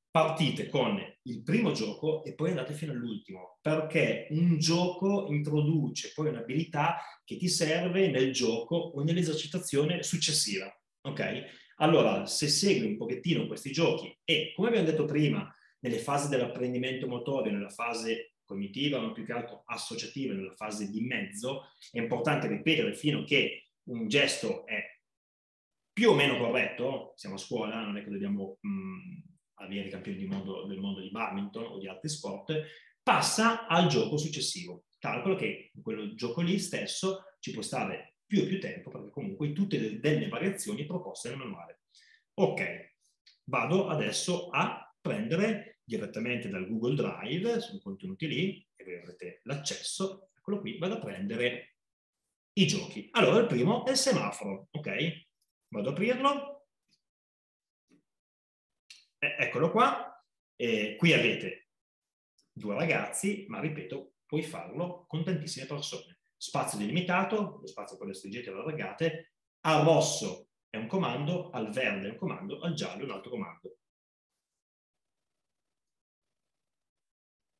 partite con il primo gioco e poi andate fino all'ultimo, perché un gioco introduce poi un'abilità che ti serve nel gioco o nell'esercitazione successiva, ok? Allora, se segui un pochettino questi giochi e, come abbiamo detto prima, nelle fasi dell'apprendimento motorio, nella fase cognitiva, ma più che altro associativa, nella fase di mezzo, è importante ripetere fino a che un gesto è più o meno corretto, siamo a scuola, non è che dobbiamo mh, avere campioni mondo, del mondo di badminton o di altri sport, passa al gioco successivo. Calcolo che in quel gioco lì stesso ci può stare più e più tempo, perché comunque tutte delle variazioni proposte nel manuale. Ok, vado adesso a prendere direttamente dal Google Drive, sono contenuti lì, e voi avrete l'accesso, eccolo qui, vado a prendere i giochi. Allora, il primo è il semaforo, ok? Vado ad aprirlo, eh, eccolo qua, eh, qui avete due ragazzi, ma ripeto, puoi farlo con tantissime persone. Spazio delimitato, lo spazio con le stringenti allargate, al rosso è un comando, al verde è un comando, al giallo è un altro comando.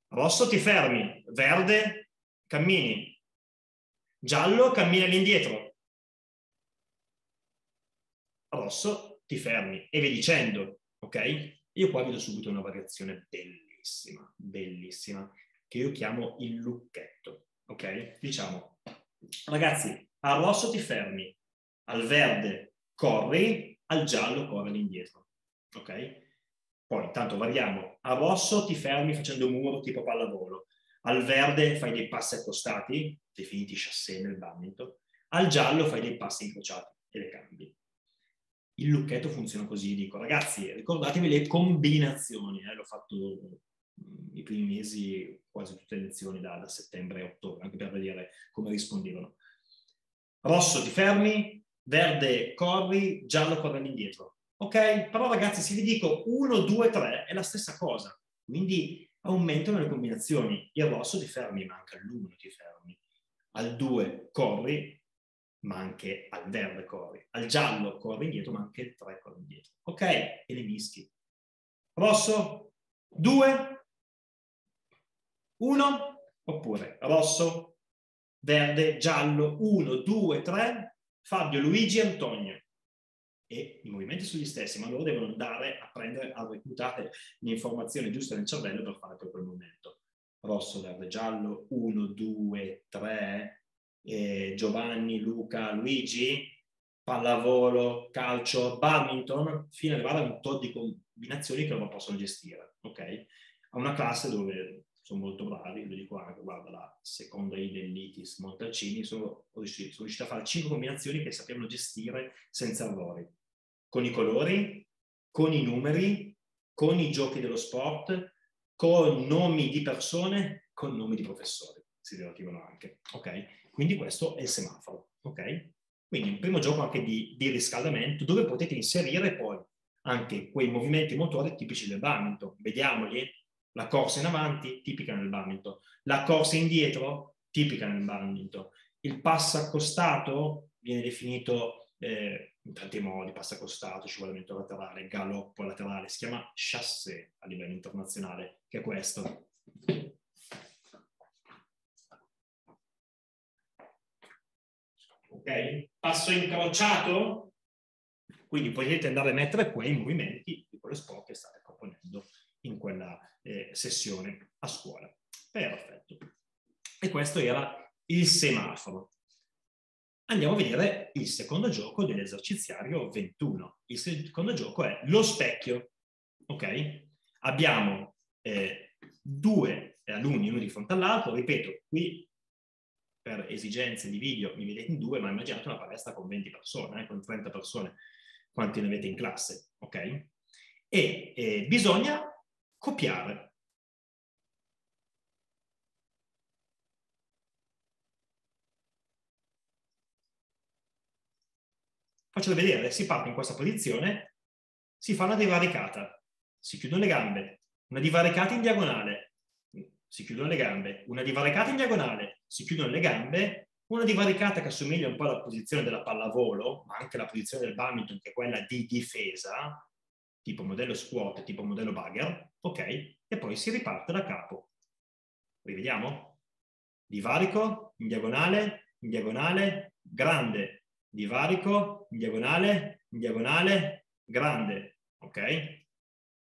Rosso ti fermi, verde cammini, giallo cammina all'indietro, rosso ti fermi e via dicendo, ok? Io qua vedo subito una variazione bellissima, bellissima, che io chiamo il lucchetto, ok? Diciamo, ragazzi, al rosso ti fermi, al verde corri, al giallo corri all'indietro, ok? Poi intanto variamo, al rosso ti fermi facendo muro tipo pallavolo, al verde fai dei passi accostati, definiti chassé nel badminton, al giallo fai dei passi incrociati e le cambi il lucchetto funziona così, dico ragazzi ricordatevi le combinazioni, eh, l'ho fatto i primi mesi, quasi tutte le lezioni da, da settembre a ottobre, anche per vedere come rispondevano. Rosso ti fermi, verde corri, giallo corri all'indietro. Ok? Però ragazzi se vi dico 1, 2, 3 è la stessa cosa, quindi aumentano le combinazioni. Il rosso ti fermi, ma anche all'1 ti fermi. Al 2 corri, ma anche al verde corri, al giallo corri indietro, ma anche il 3 corri indietro. Ok? E le mischi. Rosso, 2, 1, oppure rosso, verde, giallo, 1, 2, 3, Fabio, Luigi, Antonio. E i movimenti sono gli stessi, ma loro devono andare a prendere, a reclutare le informazioni giuste nel cervello per fare quel movimento. Rosso, verde, giallo, 1, 2, 3, eh, Giovanni, Luca, Luigi, pallavolo, calcio, badminton, fino ad arrivare a un tot di combinazioni che loro possono gestire, ok? A una classe dove sono molto bravi, lo dico anche, guarda, la seconda I Montalcini, sono, sono riuscito a fare cinque combinazioni che sappiamo gestire senza errori, con i colori, con i numeri, con i giochi dello sport, con nomi di persone, con nomi di professori, si relativano anche, ok? Quindi questo è il semaforo, ok? Quindi un primo gioco anche di, di riscaldamento dove potete inserire poi anche quei movimenti motori tipici del badminton. Vediamoli, la corsa in avanti, tipica nel badminton, la corsa indietro, tipica nel badminton. Il passo accostato viene definito eh, in tanti modi, passo accostato, scivolamento laterale, galoppo laterale, si chiama chassé a livello internazionale, che è questo. ok? Passo incrociato, quindi potete andare a mettere quei movimenti di quello sport che state proponendo in quella eh, sessione a scuola. Perfetto. E questo era il semaforo. Andiamo a vedere il secondo gioco dell'eserciziario 21. Il secondo gioco è lo specchio. Ok? Abbiamo eh, due alunni, uno di fronte all'altro. Ripeto, qui per esigenze di video mi vedete in due, ma immaginate una palestra con 20 persone, eh, con 30 persone, quanti ne avete in classe, ok? E eh, bisogna copiare. Faccio vedere, si parte in questa posizione, si fa una divaricata, si chiudono le gambe, una divaricata in diagonale, si chiudono le gambe, una divaricata in diagonale, si chiudono le gambe, una divaricata che assomiglia un po' alla posizione della pallavolo, ma anche alla posizione del badminton, che è quella di difesa, tipo modello squat, tipo modello bugger, ok? E poi si riparte da capo. Rivediamo? Divarico, in diagonale, in diagonale, grande, divarico, in diagonale, in diagonale, grande, ok?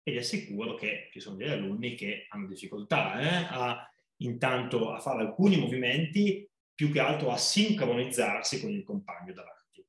e vi assicuro che ci sono degli alunni che hanno difficoltà eh, a, intanto a fare alcuni movimenti, più che altro a sincronizzarsi con il compagno davanti.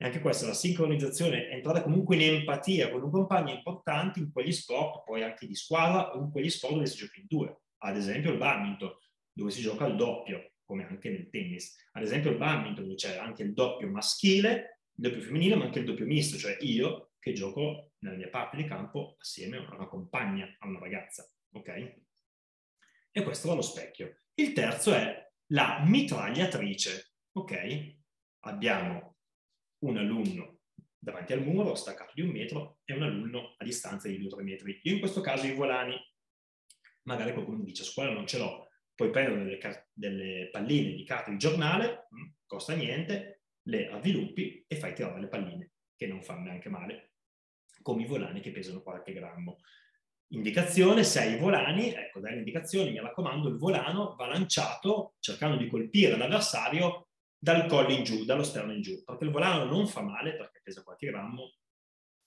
E anche questa, la sincronizzazione, entrare comunque in empatia con un compagno è importante in quegli sport, poi anche di squadra, o in quegli sport dove si gioca in due. Ad esempio il badminton, dove si gioca al doppio, come anche nel tennis. Ad esempio il badminton, dove c'è anche il doppio maschile, il doppio femminile, ma anche il doppio misto, cioè io che gioco nella mia parte di campo assieme a una compagna, a una ragazza, ok? E questo va allo specchio. Il terzo è la mitragliatrice, ok? Abbiamo un alunno davanti al muro, staccato di un metro, e un alunno a distanza di 2-3 metri. Io in questo caso i volani, magari qualcuno mi dice a scuola non ce l'ho, puoi prendere delle, delle palline di carta di giornale, mm, costa niente, le avviluppi e fai tirare le palline, che non fanno neanche male, come i volani che pesano qualche grammo. Indicazione, se hai i volani, ecco, dai l'indicazione, mi raccomando, il volano va lanciato cercando di colpire l'avversario dal collo in giù, dallo sterno in giù, perché il volano non fa male, perché pesa qualche grammo,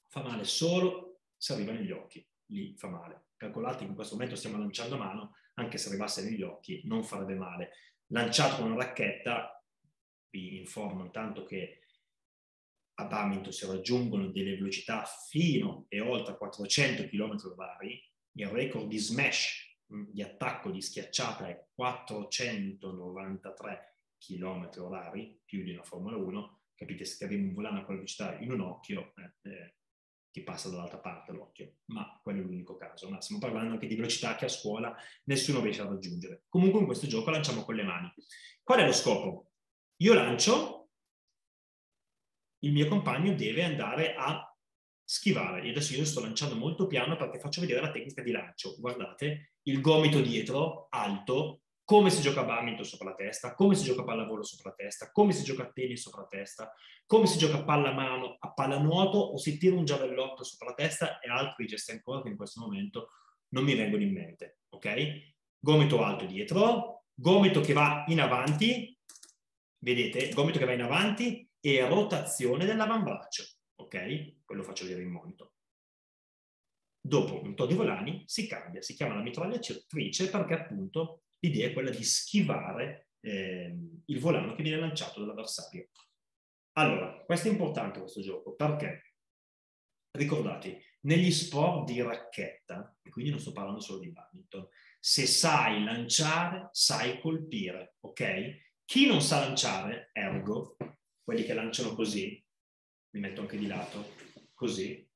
fa male solo se arriva negli occhi, lì fa male. Calcolate che in questo momento stiamo lanciando a mano, anche se arrivasse negli occhi non farebbe male. Lanciato con una racchetta, vi informo intanto che a badminton si raggiungono delle velocità fino e oltre 400 km h il record di smash, mm, di attacco di schiacciata è 493 km h più di una Formula 1. Capite, se ti arrivi un volano a quella velocità in un occhio, eh, eh, ti passa dall'altra parte l'occhio, ma quello è l'unico caso. Ma stiamo parlando anche di velocità che a scuola nessuno riesce a raggiungere. Comunque in questo gioco lanciamo con le mani. Qual è lo scopo? Io lancio il mio compagno deve andare a schivare. E adesso io sto lanciando molto piano perché faccio vedere la tecnica di lancio. Guardate, il gomito dietro, alto, come si gioca a badminton sopra la testa, come si gioca a pallavolo sopra la testa, come si gioca a tennis sopra la testa, come si gioca a pallamano, a pallanuoto o si tira un giavellotto sopra la testa e altri gesti ancora che in questo momento non mi vengono in mente, ok? Gomito alto dietro, gomito che va in avanti, vedete, gomito che va in avanti e rotazione dell'avambraccio, ok? Quello faccio vedere in monito. Dopo un po' di volani si cambia, si chiama la mitragliatrice perché appunto l'idea è quella di schivare eh, il volano che viene lanciato dall'avversario. Allora, questo è importante questo gioco perché, ricordate, negli sport di racchetta, e quindi non sto parlando solo di badminton, se sai lanciare, sai colpire, ok? Chi non sa lanciare, ergo, quelli che lanciano così, li metto anche di lato, così,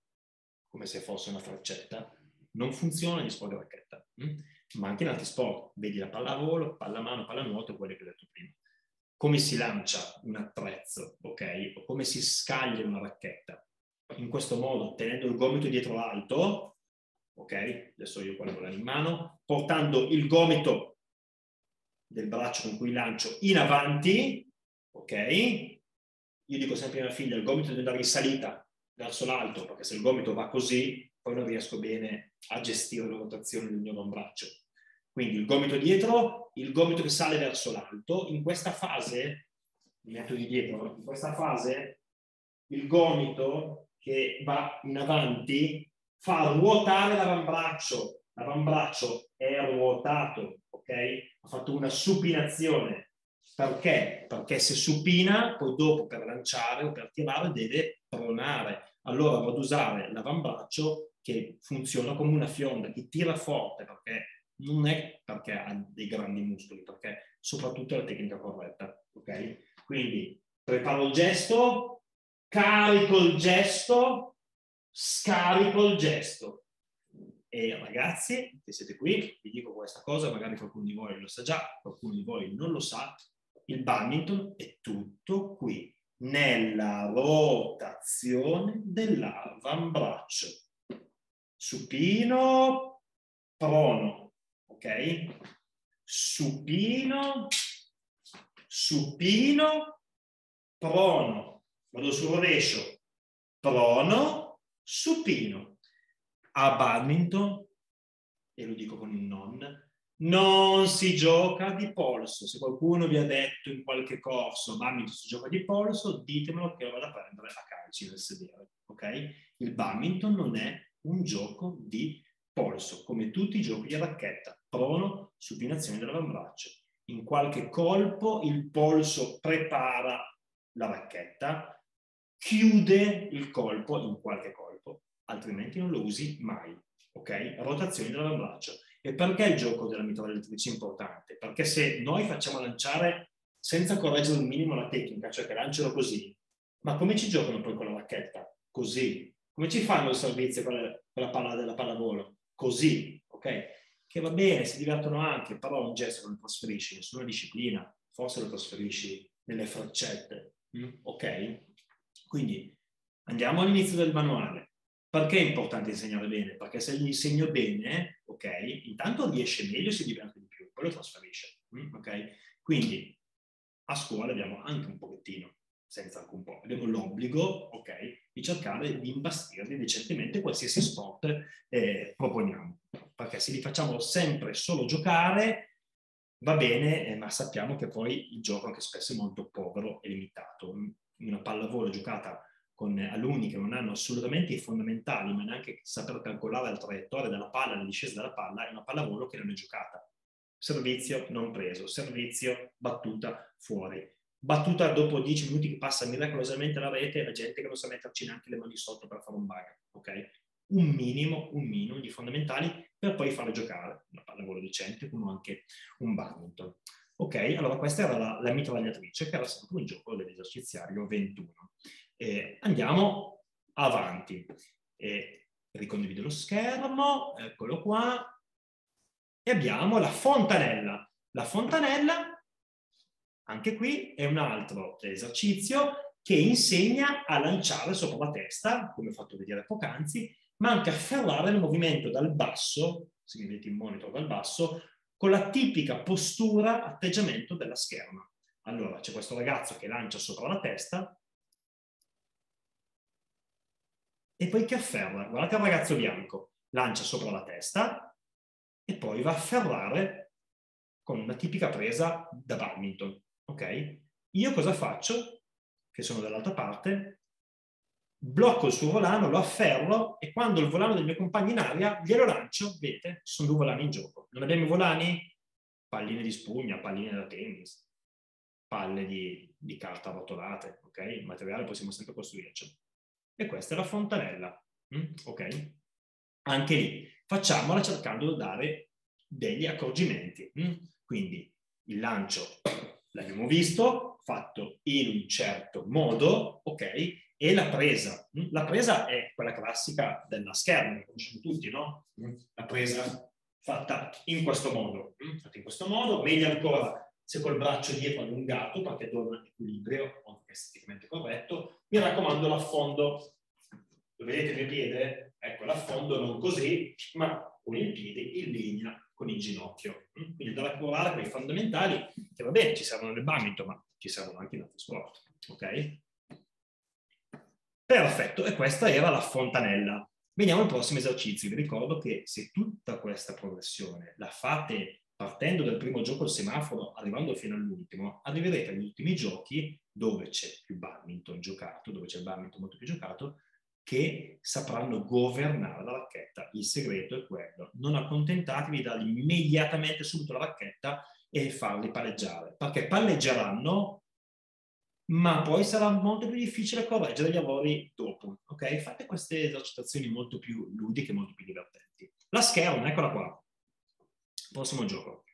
come se fosse una freccetta, non funziona gli sport di racchetta, hm? Ma anche in altri sport, vedi la pallavolo, pallamano, pallanuoto, quelli che ho detto prima. Come si lancia un attrezzo, ok? O come si scaglia una racchetta. In questo modo, tenendo il gomito dietro l'alto, ok? Adesso io qua l'avevo in mano, portando il gomito del braccio con cui lancio in avanti, ok? io dico sempre a mia figlia, il gomito deve andare in salita verso l'alto, perché se il gomito va così, poi non riesco bene a gestire la rotazione del mio avambraccio. Quindi il gomito dietro, il gomito che sale verso l'alto. In questa fase, mi metto di dietro, in questa fase il gomito che va in avanti fa ruotare l'avambraccio. L'avambraccio è ruotato, ok? Ha fatto una supinazione perché? Perché se supina, poi dopo per lanciare o per tirare deve pronare. Allora vado ad usare l'avambraccio che funziona come una fionda, che tira forte perché non è perché ha dei grandi muscoli, perché soprattutto è la tecnica corretta. Ok? Quindi preparo il gesto, carico il gesto, scarico il gesto. E ragazzi, che siete qui, vi dico questa cosa, magari qualcuno di voi lo sa già, qualcuno di voi non lo sa, il badminton è tutto qui, nella rotazione dell'avambraccio. Supino, prono, ok? Supino, supino, prono. Vado sul rovescio, prono, supino. A badminton, e lo dico con il non, non si gioca di polso. Se qualcuno vi ha detto in qualche corso, badminton si gioca di polso, ditemelo che lo vado a prendere a calci nel sedere. Ok? Il badminton non è un gioco di polso, come tutti i giochi di racchetta, prono, supinazione dell'avambraccio. In qualche colpo il polso prepara la racchetta, chiude il colpo in qualche colpo, altrimenti non lo usi mai. Ok? Rotazione dell'avambraccio E perché il gioco della mitragliatrice è importante? Perché se noi facciamo lanciare senza correggere un minimo la tecnica, cioè che lanciano così, ma come ci giocano poi con la racchetta? Così. Come ci fanno il servizio con la, con la palla della pallavolo? Così, ok? Che va bene, si divertono anche, però un gesto non lo trasferisci, nessuna disciplina, forse lo trasferisci nelle freccette, mm? ok? Quindi andiamo all'inizio del manuale. Perché è importante insegnare bene? Perché se gli insegno bene, ok, intanto riesce meglio e si diverte di più, poi lo trasferisce, mm? ok? Quindi a scuola abbiamo anche un pochettino, senza alcun po', abbiamo l'obbligo, ok, di cercare di imbastirli decentemente qualsiasi sport eh, proponiamo. Perché se li facciamo sempre solo giocare, va bene, eh, ma sappiamo che poi il gioco anche spesso è molto povero e limitato. Una pallavolo giocata con alunni che non hanno assolutamente i fondamentali, ma neanche saper calcolare la traiettoria della palla, la discesa della palla, è una pallavolo che non è giocata. Servizio non preso, servizio battuta fuori. Battuta dopo 10 minuti che passa miracolosamente la rete, la gente che non sa metterci neanche le mani sotto per fare un bug, ok? Un minimo, un minimo di fondamentali per poi farle giocare, una pallavolo decente come anche un badminton. Ok, allora questa era la, la mitragliatrice che era stato un gioco dell'eserciziario 21. Eh, andiamo avanti. Eh, ricondivido lo schermo, eccolo qua. E abbiamo la fontanella. La fontanella, anche qui, è un altro esercizio che insegna a lanciare sopra la testa, come ho fatto vedere poc'anzi, ma anche a ferrare il movimento dal basso, se mi vedete in monitor dal basso, con la tipica postura, atteggiamento della scherma. Allora, c'è questo ragazzo che lancia sopra la testa, e poi che afferra. Guardate il ragazzo bianco, lancia sopra la testa e poi va a afferrare con una tipica presa da badminton. Ok? Io cosa faccio? Che sono dall'altra parte, blocco il suo volano, lo afferro e quando il volano del mio compagno in aria glielo lancio, vedete, ci sono due volani in gioco. Non abbiamo i volani? Palline di spugna, palline da tennis, palle di, di carta rotolate, ok? Il materiale possiamo sempre costruirci e questa è la fontanella. Mm? Ok? Anche lì facciamola cercando di dare degli accorgimenti. Mm? Quindi il lancio l'abbiamo visto, fatto in un certo modo, ok? E la presa. Mm? La presa è quella classica della scherma, che conosciamo tutti, no? Mm? La presa fatta in questo modo. Mm? Fatta in questo modo, meglio ancora se col braccio dietro allungato perché dona equilibrio, oltre che esteticamente corretto, mi raccomando l'affondo. Lo vedete il mio piede? Ecco, l'affondo non così, ma con il piede in linea con il ginocchio. Quindi da lavorare quei fondamentali che va bene, ci servono nel badminton, ma ci servono anche in altri sport. Ok? Perfetto, e questa era la fontanella. Veniamo al prossimo esercizio. Vi ricordo che se tutta questa progressione la fate partendo dal primo gioco al semaforo, arrivando fino all'ultimo, arriverete agli ultimi giochi dove c'è più badminton giocato, dove c'è il badminton molto più giocato, che sapranno governare la racchetta. Il segreto è quello. Non accontentatevi di dargli immediatamente subito la racchetta e farli palleggiare, perché palleggeranno, ma poi sarà molto più difficile correggere gli errori dopo. Ok? Fate queste esercitazioni molto più ludiche, molto più divertenti. La scherma, eccola qua. Prossimo gioco.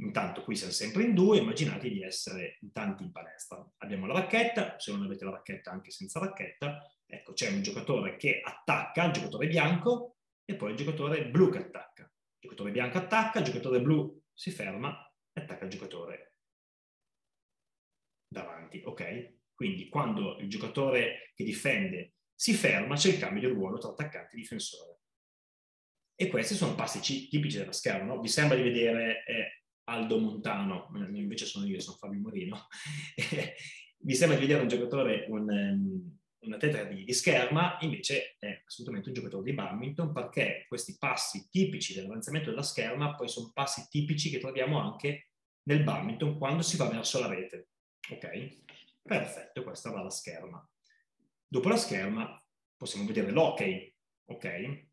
Intanto qui siamo sempre in due, immaginate di essere in tanti in palestra. Abbiamo la racchetta, se non avete la racchetta anche senza racchetta, ecco c'è un giocatore che attacca, il giocatore bianco, e poi il giocatore blu che attacca. Il giocatore bianco attacca, il giocatore blu si ferma e attacca il giocatore davanti, ok? Quindi quando il giocatore che difende si ferma c'è il cambio di ruolo tra attaccante e difensore. E questi sono passi tipici della scherma, no? Vi sembra di vedere eh, Aldo Montano, invece sono io, sono Fabio Morino. Vi sembra di vedere un giocatore, un, um, un atleta di, di, scherma, invece è assolutamente un giocatore di badminton perché questi passi tipici dell'avanzamento della scherma poi sono passi tipici che troviamo anche nel badminton quando si va verso la rete. Ok? Perfetto, questa va la scherma. Dopo la scherma possiamo vedere l'hockey. Ok?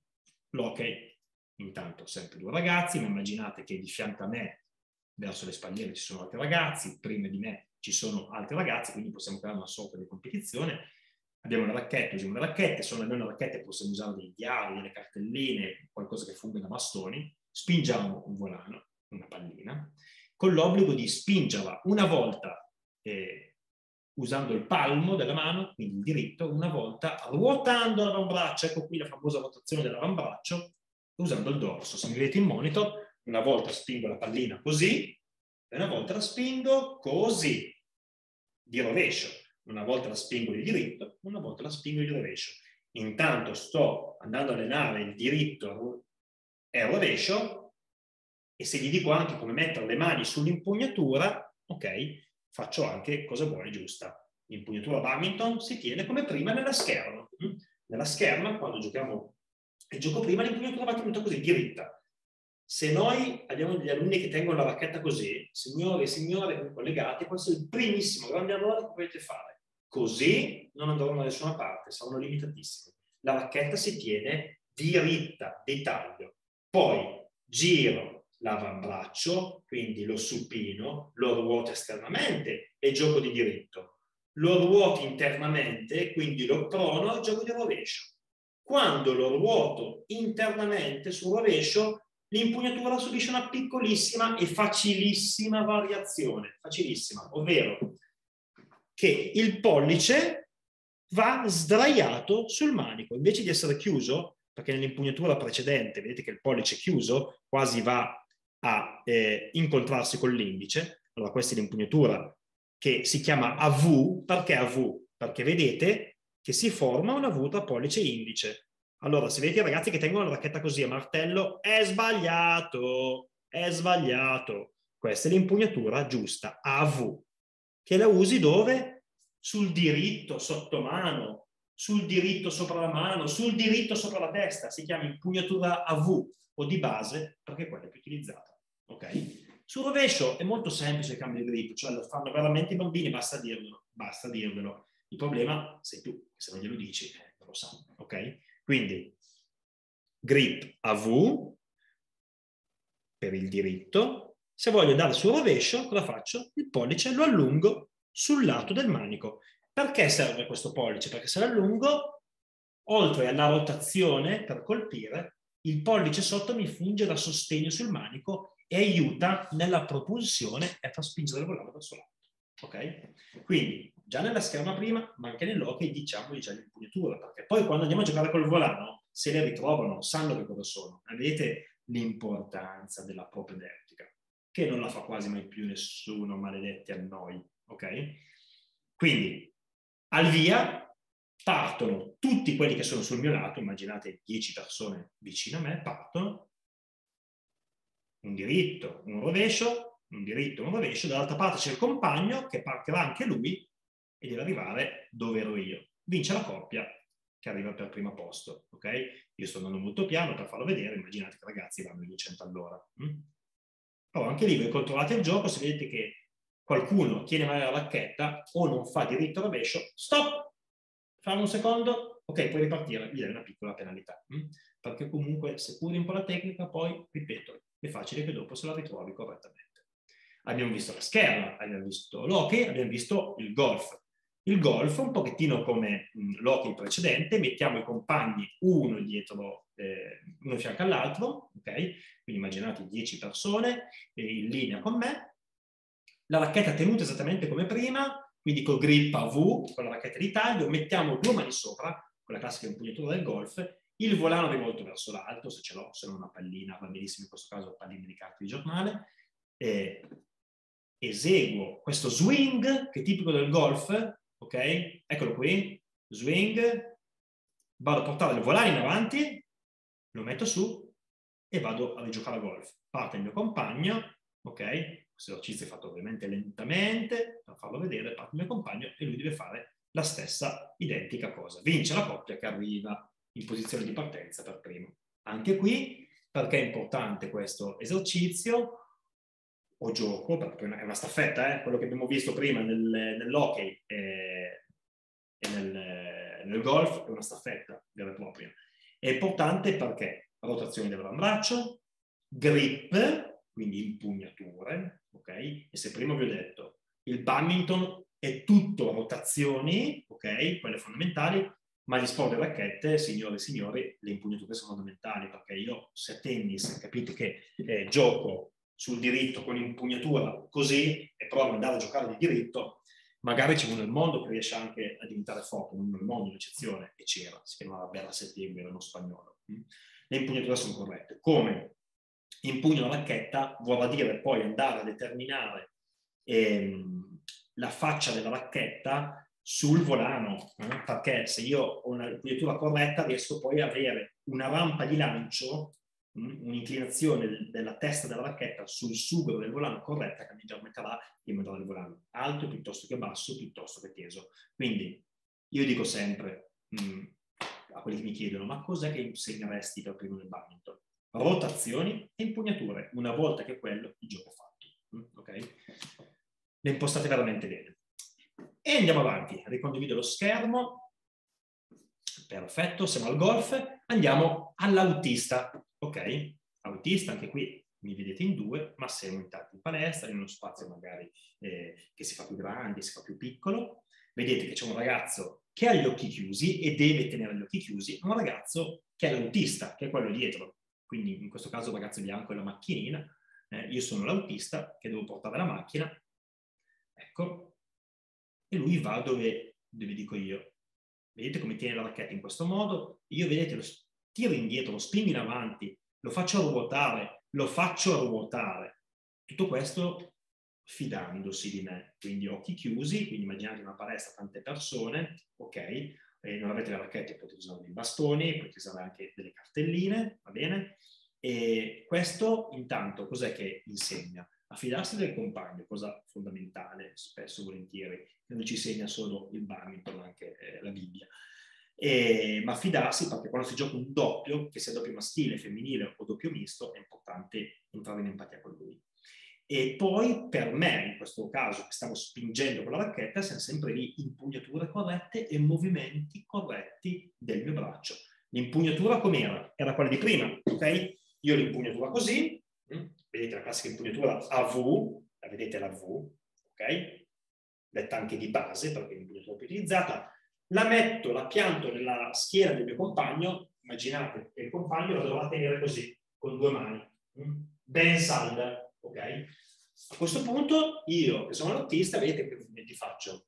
L'hockey Intanto sempre due ragazzi, ma immaginate che di fianco a me, verso le spalliere, ci sono altri ragazzi, prima di me ci sono altri ragazzi, quindi possiamo creare una sorta di competizione. Abbiamo una racchetta, usiamo le racchette, sono almeno racchette, possiamo usare dei diari, delle cartelline, qualcosa che funga da bastoni, spingiamo un volano, una pallina, con l'obbligo di spingerla una volta eh, usando il palmo della mano, quindi il diritto, una volta ruotando l'avambraccio, ecco qui la famosa rotazione dell'avambraccio, usando il dorso. Se mi vedete in monitor, una volta spingo la pallina così, e una volta la spingo così, di rovescio. Una volta la spingo di diritto, una volta la spingo di rovescio. Intanto sto andando a allenare il diritto e il rovescio, e se gli dico anche come mettere le mani sull'impugnatura, ok, faccio anche cosa buona e giusta. L'impugnatura badminton si tiene come prima nella scherma. Nella scherma, quando giochiamo il gioco prima, l'impugnatura va tenuta così, diritta. Se noi abbiamo degli alunni che tengono la racchetta così, signori e signore collegati, questo è il primissimo grande errore che potete fare. Così non andranno da nessuna parte, saranno limitatissimi. La racchetta si tiene diritta, di taglio. Poi giro l'avambraccio, quindi lo supino, lo ruoto esternamente e gioco di diritto. Lo ruoto internamente, quindi lo prono e gioco di rovescio. Quando lo ruoto internamente sul rovescio, l'impugnatura subisce una piccolissima e facilissima variazione, facilissima, ovvero che il pollice va sdraiato sul manico, invece di essere chiuso, perché nell'impugnatura precedente vedete che il pollice chiuso quasi va a eh, incontrarsi con l'indice. Allora questa è l'impugnatura che si chiama AV, perché AV? Perché vedete che si forma una V tra pollice e indice. Allora, se vedete i ragazzi che tengono la racchetta così a martello, è sbagliato, è sbagliato. Questa è l'impugnatura giusta, AV, che la usi dove? Sul diritto sotto mano, sul diritto sopra la mano, sul diritto sopra la testa. Si chiama impugnatura AV o di base perché quella è più utilizzata. Ok? Sul rovescio è molto semplice il cambio di grip, cioè lo fanno veramente i bambini, basta dirvelo, basta dirvelo. Il problema sei tu, se non glielo dici, eh, non lo sanno, ok? Quindi grip a V per il diritto. Se voglio andare sul rovescio, cosa faccio? Il pollice lo allungo sul lato del manico. Perché serve questo pollice? Perché se lo allungo, oltre alla rotazione per colpire, il pollice sotto mi funge da sostegno sul manico e aiuta nella propulsione e a far spingere il volano verso l'alto. Ok? Quindi già nella scherma prima, ma anche nell'hockey diciamo già l'impugnatura, perché poi quando andiamo a giocare col volano se le ritrovano, sanno che cosa sono. Vedete l'importanza della propedeutica, che non la fa quasi mai più nessuno, maledetti a noi. Ok? Quindi al via partono tutti quelli che sono sul mio lato, immaginate 10 persone vicino a me, partono un diritto, un rovescio, un diritto, un rovescio, dall'altra parte c'è il compagno che partirà anche lui e deve arrivare dove ero io. Vince la coppia che arriva per primo posto, ok? Io sto andando molto piano per farlo vedere, immaginate che ragazzi vanno a 200 all'ora. Hm? Però anche lì voi controllate il gioco, se vedete che qualcuno tiene male la racchetta o non fa diritto rovescio, stop! Fare un secondo, ok, puoi ripartire, gli dai una piccola penalità. Hm? Perché comunque se curi un po' la tecnica, poi, ripeto, è facile che dopo se la ritrovi correttamente. Abbiamo visto la scherma, abbiamo visto l'hockey, abbiamo visto il golf. Il golf, un pochettino come l'hockey precedente, mettiamo i compagni uno dietro, eh, uno fianco all'altro, ok? Quindi immaginate 10 persone eh, in linea con me. La racchetta tenuta esattamente come prima, quindi col grip a V, con la racchetta di taglio, mettiamo due mani sopra, con la classica impugnatura del golf, il volano rivolto verso l'alto, se ce l'ho, se non una pallina, va benissimo in questo caso pallina di carta di giornale, eh, eseguo questo swing che è tipico del golf, ok? Eccolo qui, swing, vado a portare il volano in avanti, lo metto su e vado a rigiocare a golf. Parte il mio compagno, ok? Questo esercizio è fatto ovviamente lentamente, per farlo vedere, parte il mio compagno e lui deve fare la stessa identica cosa. Vince la coppia che arriva in posizione di partenza per primo. Anche qui, perché è importante questo esercizio o gioco, perché è una staffetta, eh? quello che abbiamo visto prima nel, nell'hockey e, e nel, nel, golf è una staffetta vera e propria. È importante perché rotazione dell'avambraccio, grip, quindi impugnature, ok? E se prima vi ho detto, il badminton è tutto rotazioni, ok? Quelle fondamentali, Ma gli sport delle racchette, signore e signori, le impugnature sono fondamentali, perché io se a tennis capite che eh, gioco sul diritto con l'impugnatura così e provo ad andare a giocare di diritto, magari c'è uno nel mondo che riesce anche a diventare forte, uno nel mondo, un'eccezione, e c'era, si chiamava Bella Settembre, era uno spagnolo. Le impugnature sono corrette. Come impugno la racchetta vuol dire poi andare a determinare ehm, la faccia della racchetta sul volano, eh? perché se io ho una impugnatura corretta riesco poi ad avere una rampa di lancio, mh, mm, un'inclinazione della testa della racchetta sul sugo del volano corretta che mi permetterà di mandare il volano alto piuttosto che basso, piuttosto che teso. Quindi io dico sempre mh, mm, a quelli che mi chiedono, ma cos'è che insegneresti per primo nel badminton? Rotazioni e impugnature, una volta che quello il gioco è fatto. Mm, ok? Le impostate veramente bene. E andiamo avanti, ricondivido lo schermo. Perfetto, siamo al golf. Andiamo all'autista, ok? Autista, anche qui mi vedete in due, ma siamo in tanti in palestra, in uno spazio magari eh, che si fa più grande, si fa più piccolo. Vedete che c'è un ragazzo che ha gli occhi chiusi e deve tenere gli occhi chiusi, un ragazzo che è l'autista, che è quello dietro. Quindi in questo caso il ragazzo bianco è la macchinina, eh, io sono l'autista che devo portare la macchina. Ecco, e lui va dove, dove dico io. Vedete come tiene la racchetta in questo modo? Io vedete lo tiro indietro, lo spingo in avanti, lo faccio ruotare, lo faccio ruotare. Tutto questo fidandosi di me, quindi occhi chiusi, quindi immaginate una palestra, tante persone, ok, e non avete le racchette, potete usare dei bastoni, potete usare anche delle cartelline, va bene? E questo intanto cos'è che insegna? a fidarsi del compagno, cosa fondamentale, spesso volentieri, non ci segna solo il badminton, anche eh, la Bibbia. E, ma fidarsi perché quando si gioca un doppio, che sia doppio maschile, femminile o doppio misto, è importante entrare in empatia con lui. E poi per me, in questo caso, che stavo spingendo con la racchetta, siamo sempre lì impugnature corrette e movimenti corretti del mio braccio. L'impugnatura com'era? Era quella di prima, ok? Io l'impugnatura così, mm, vedete la classica impugnatura a V, la vedete la V, ok? Detta anche di base, perché è l'impugnatura più utilizzata, la metto, la pianto nella schiena del mio compagno, immaginate che il compagno la dovrà tenere così, con due mani, mm? ben salda, ok? A questo punto io, che sono l'autista, vedete che movimenti faccio?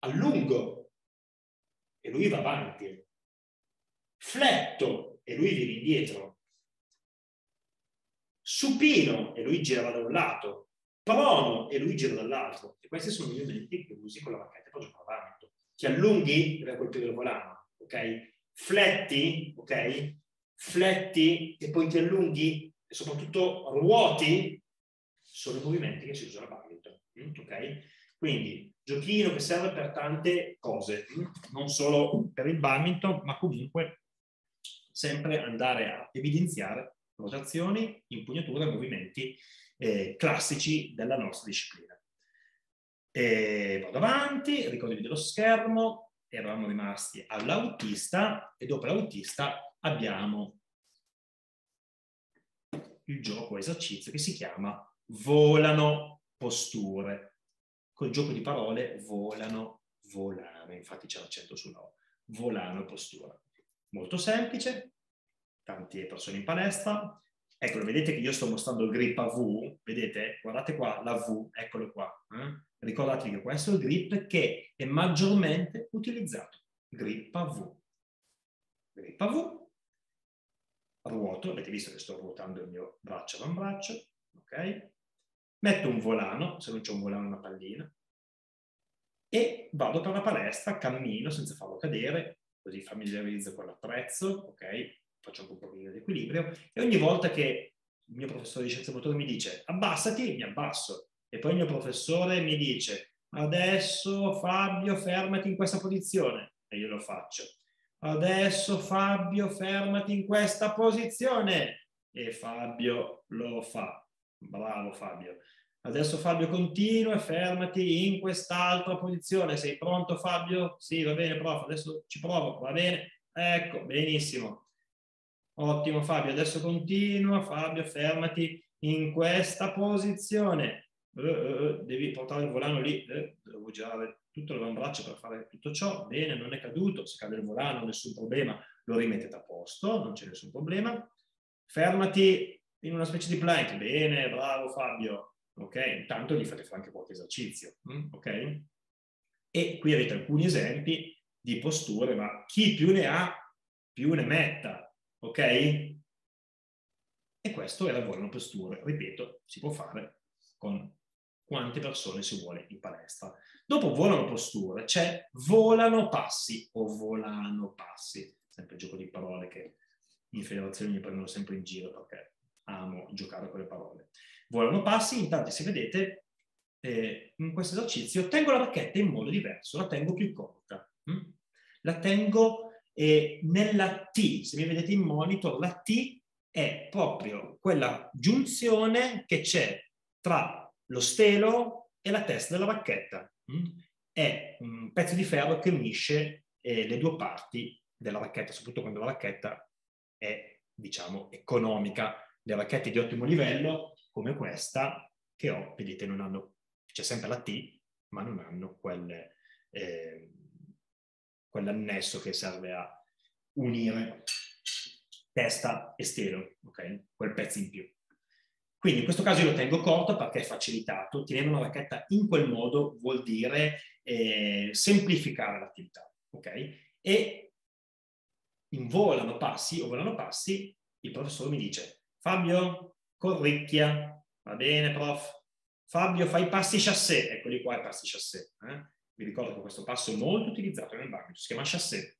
Allungo e lui va avanti. Fletto e lui viene indietro supino e lui gira da un lato, prono e lui gira dall'altro. E questi sono i movimenti che usi con la bacchetta per giocare. Ti allunghi per colpire il volano, ok? Fletti, ok? Fletti e poi ti allunghi e soprattutto ruoti sono i movimenti che si usano a badminton, mm, ok? Quindi giochino che serve per tante cose, mm, non solo per il badminton, ma comunque sempre andare a evidenziare rotazioni, impugnature movimenti eh, classici della nostra disciplina. E vado avanti, ricordatevi dello schermo, eravamo rimasti all'autista e dopo l'autista abbiamo il gioco esercizio che si chiama volano posture. Col gioco di parole volano, volare, infatti c'è l'accento sulla O, volano postura. Molto semplice, tante persone in palestra. Ecco, vedete che io sto mostrando il grip a V, vedete? Guardate qua, la V, eccolo qua. Eh? Ricordatevi che questo è il grip che è maggiormente utilizzato. Grip a V. Grip a V. Ruoto, avete visto che sto ruotando il mio braccio avambraccio, ok? Metto un volano, se non c'è un volano una pallina, e vado per la palestra, cammino senza farlo cadere, così familiarizzo con l'apprezzo, ok? faccio un po' di equilibrio, e ogni volta che il mio professore di scienze motorie mi dice abbassati, mi abbasso, e poi il mio professore mi dice adesso Fabio fermati in questa posizione, e io lo faccio. Adesso Fabio fermati in questa posizione, e Fabio lo fa. Bravo Fabio. Adesso Fabio continua e fermati in quest'altra posizione. Sei pronto Fabio? Sì, va bene, prof. Adesso ci provo, va bene? Ecco, benissimo. Ottimo Fabio, adesso continua. Fabio, fermati in questa posizione. Uh, uh, devi portare il volano lì, uh, devo girare tutto l'avambraccio per fare tutto ciò, bene, non è caduto, se cade il volano, nessun problema, lo rimettete a posto, non c'è nessun problema. Fermati in una specie di plank, bene, bravo Fabio, ok? Intanto gli fate fare anche qualche esercizio, mm? ok? E qui avete alcuni esempi di posture, ma chi più ne ha, più ne metta, ok? E questo è lavoro in posture, ripeto, si può fare con quante persone si vuole in palestra. Dopo volano posture, c'è volano passi o volano passi, sempre gioco di parole che in federazione mi prendono sempre in giro perché amo giocare con le parole. Volano passi, intanto se vedete eh, in questo esercizio tengo la bacchetta in modo diverso, la tengo più corta. Hm? La tengo eh, nella T, se mi vedete in monitor, la T è proprio quella giunzione che c'è tra lo stelo e la testa della bacchetta. Mm? È un pezzo di ferro che unisce eh, le due parti della bacchetta, soprattutto quando la bacchetta è, diciamo, economica. Le bacchette di ottimo livello, come questa, che ho, vedete, non hanno, c'è sempre la T, ma non hanno quelle, eh, quell'annesso che serve a unire testa e stelo, ok? Quel pezzo in più. Quindi in questo caso io lo tengo corto perché è facilitato. Tenere una racchetta in quel modo vuol dire eh, semplificare l'attività. ok? E in volano passi o volano passi, il professore mi dice Fabio, corricchia, va bene prof? Fabio, fai passi chassé, eccoli qua i passi chassé. Eh? Vi ricordo che questo passo è molto utilizzato nel bagno, si chiama chassé,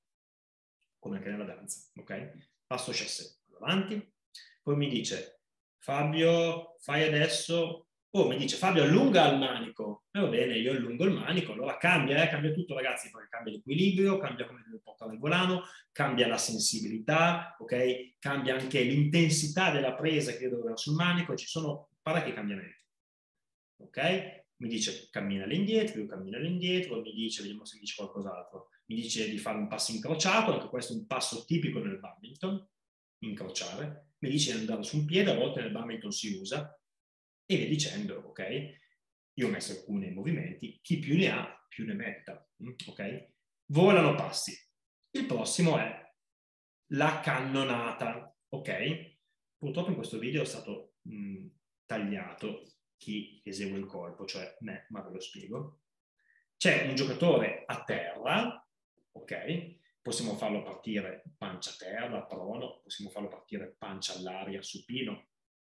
come anche nella danza, ok? Passo chassé, vado avanti. Poi mi dice Fabio, fai adesso... Oh, mi dice Fabio, allunga il manico. E va bene, io allungo il manico, allora cambia, eh, cambia tutto ragazzi, perché cambia l'equilibrio, cambia come deve portare il volano, cambia la sensibilità, ok? Cambia anche l'intensità della presa che io devo avere sul manico, ci sono parecchi cambiamenti. Ok? Mi dice cammina all'indietro, io cammino all'indietro, mi dice, vediamo se dice qualcos'altro, mi dice di fare un passo incrociato, anche questo è un passo tipico nel badminton, incrociare, mi dice di andare su un piede, a volte nel badminton si usa, e via dicendo, ok? Io ho messo alcuni movimenti, chi più ne ha, più ne metta, mm, ok? Volano passi. Il prossimo è la cannonata, ok? Purtroppo in questo video è stato mh, mm, tagliato chi esegue il colpo, cioè me, ma ve lo spiego. C'è un giocatore a terra, ok? Possiamo farlo partire pancia a terra, prono, possiamo farlo partire pancia all'aria, supino,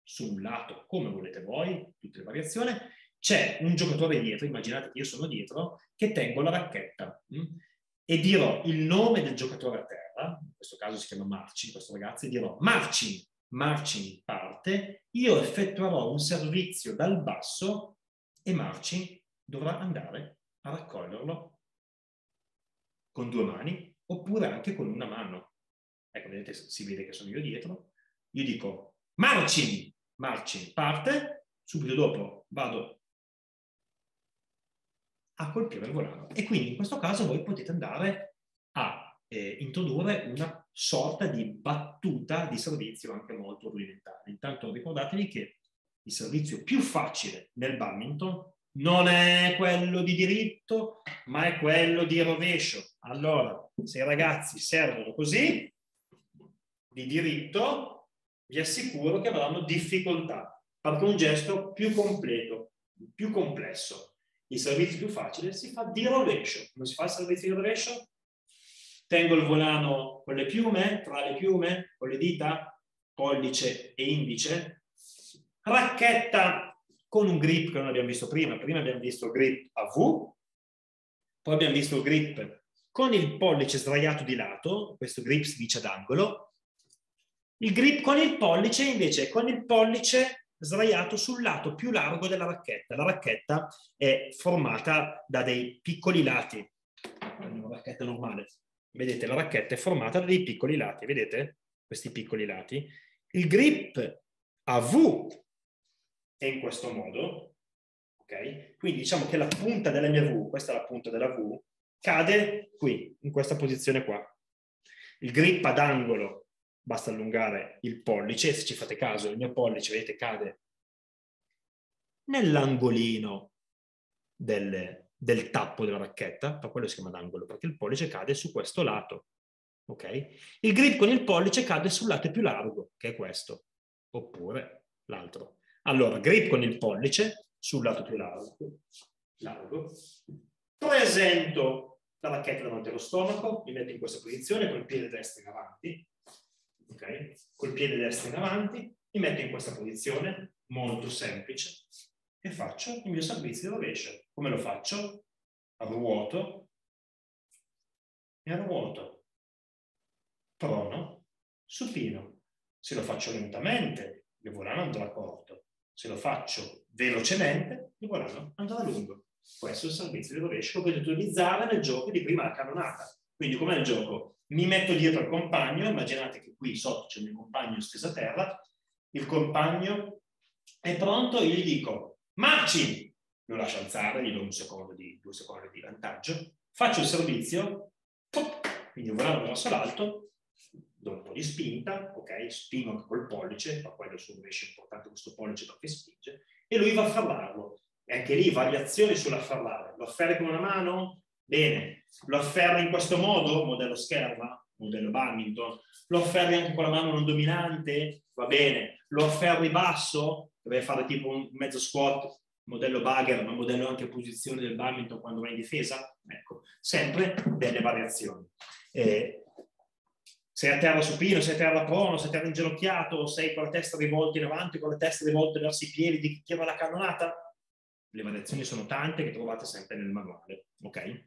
su un lato, come volete voi, tutte le variazioni. C'è un giocatore dietro, immaginate che io sono dietro, che tengo la racchetta mh? Mm, e dirò il nome del giocatore a terra, in questo caso si chiama Marcin, questo ragazzo, e dirò Marcin, Marcin parte, io effettuerò un servizio dal basso e Marcin dovrà andare a raccoglierlo con due mani oppure anche con una mano. Ecco, vedete, si vede che sono io dietro. Io dico marching, marching, parte, subito dopo vado a colpire il volano. E quindi in questo caso voi potete andare a eh, introdurre una sorta di battuta di servizio anche molto rudimentale. Intanto ricordatevi che il servizio più facile nel badminton non è quello di diritto, ma è quello di rovescio. Allora, se i ragazzi servono così, di diritto, vi assicuro che avranno difficoltà, perché un gesto più completo, più complesso. Il servizio più facile si fa di rovescio. Come si fa il servizio di rovescio? Tengo il volano con le piume, tra le piume, con le dita, pollice e indice, racchetta con un grip che non abbiamo visto prima. Prima abbiamo visto il grip a V, poi abbiamo visto il grip con il pollice sdraiato di lato, questo grip si dice ad angolo, il grip con il pollice invece con il pollice sdraiato sul lato più largo della racchetta. La racchetta è formata da dei piccoli lati. Una racchetta normale. Vedete, la racchetta è formata da dei piccoli lati. Vedete questi piccoli lati? Il grip a V è in questo modo. Ok? Quindi diciamo che la punta della mia V, questa è la punta della V, cade qui, in questa posizione qua. Il grip ad angolo, basta allungare il pollice, se ci fate caso, il mio pollice, vedete, cade nell'angolino del, del tappo della racchetta, per quello si chiama d'angolo, perché il pollice cade su questo lato. Ok? Il grip con il pollice cade sul lato più largo, che è questo, oppure l'altro. Allora, grip con il pollice sul lato più largo, largo. presento la racchetta davanti allo stomaco, mi metto in questa posizione con il piede destro in avanti, ok? Col piede destro in avanti, mi metto in questa posizione, molto semplice, e faccio il mio servizio di rovescio. Come lo faccio? Ruoto e ruoto. Prono, supino. Se lo faccio lentamente, il volano andrà corto. Se lo faccio velocemente, il volano andrà lungo. Questo è il servizio di rovescio che potete utilizzare nel gioco di prima la cannonata. Quindi com'è il gioco? Mi metto dietro al compagno, immaginate che qui sotto c'è il mio compagno steso a terra, il compagno è pronto, io gli dico marci, lo lascio alzare, gli do un secondo di, due secondi di vantaggio, faccio il servizio, quindi volando verso l'alto, do un po' di spinta, ok, spingo anche col pollice, ma quello su rovescio è importante questo pollice perché spinge, e lui va a fermarlo. E anche lì variazioni sull'afferrare. Lo afferri con una mano? Bene. Lo afferri in questo modo? Modello scherma, modello badminton. Lo afferri anche con la mano non dominante? Va bene. Lo afferri basso? Deve fare tipo un mezzo squat, modello bugger, ma modello anche posizione del badminton quando va in difesa? Ecco, sempre delle variazioni. Eh, sei a terra supino, sei a terra prono, sei a terra inginocchiato, sei con la testa rivolta in avanti, con la testa rivolta verso i piedi di chi tira la cannonata? Le variazioni sono tante che trovate sempre nel manuale, ok?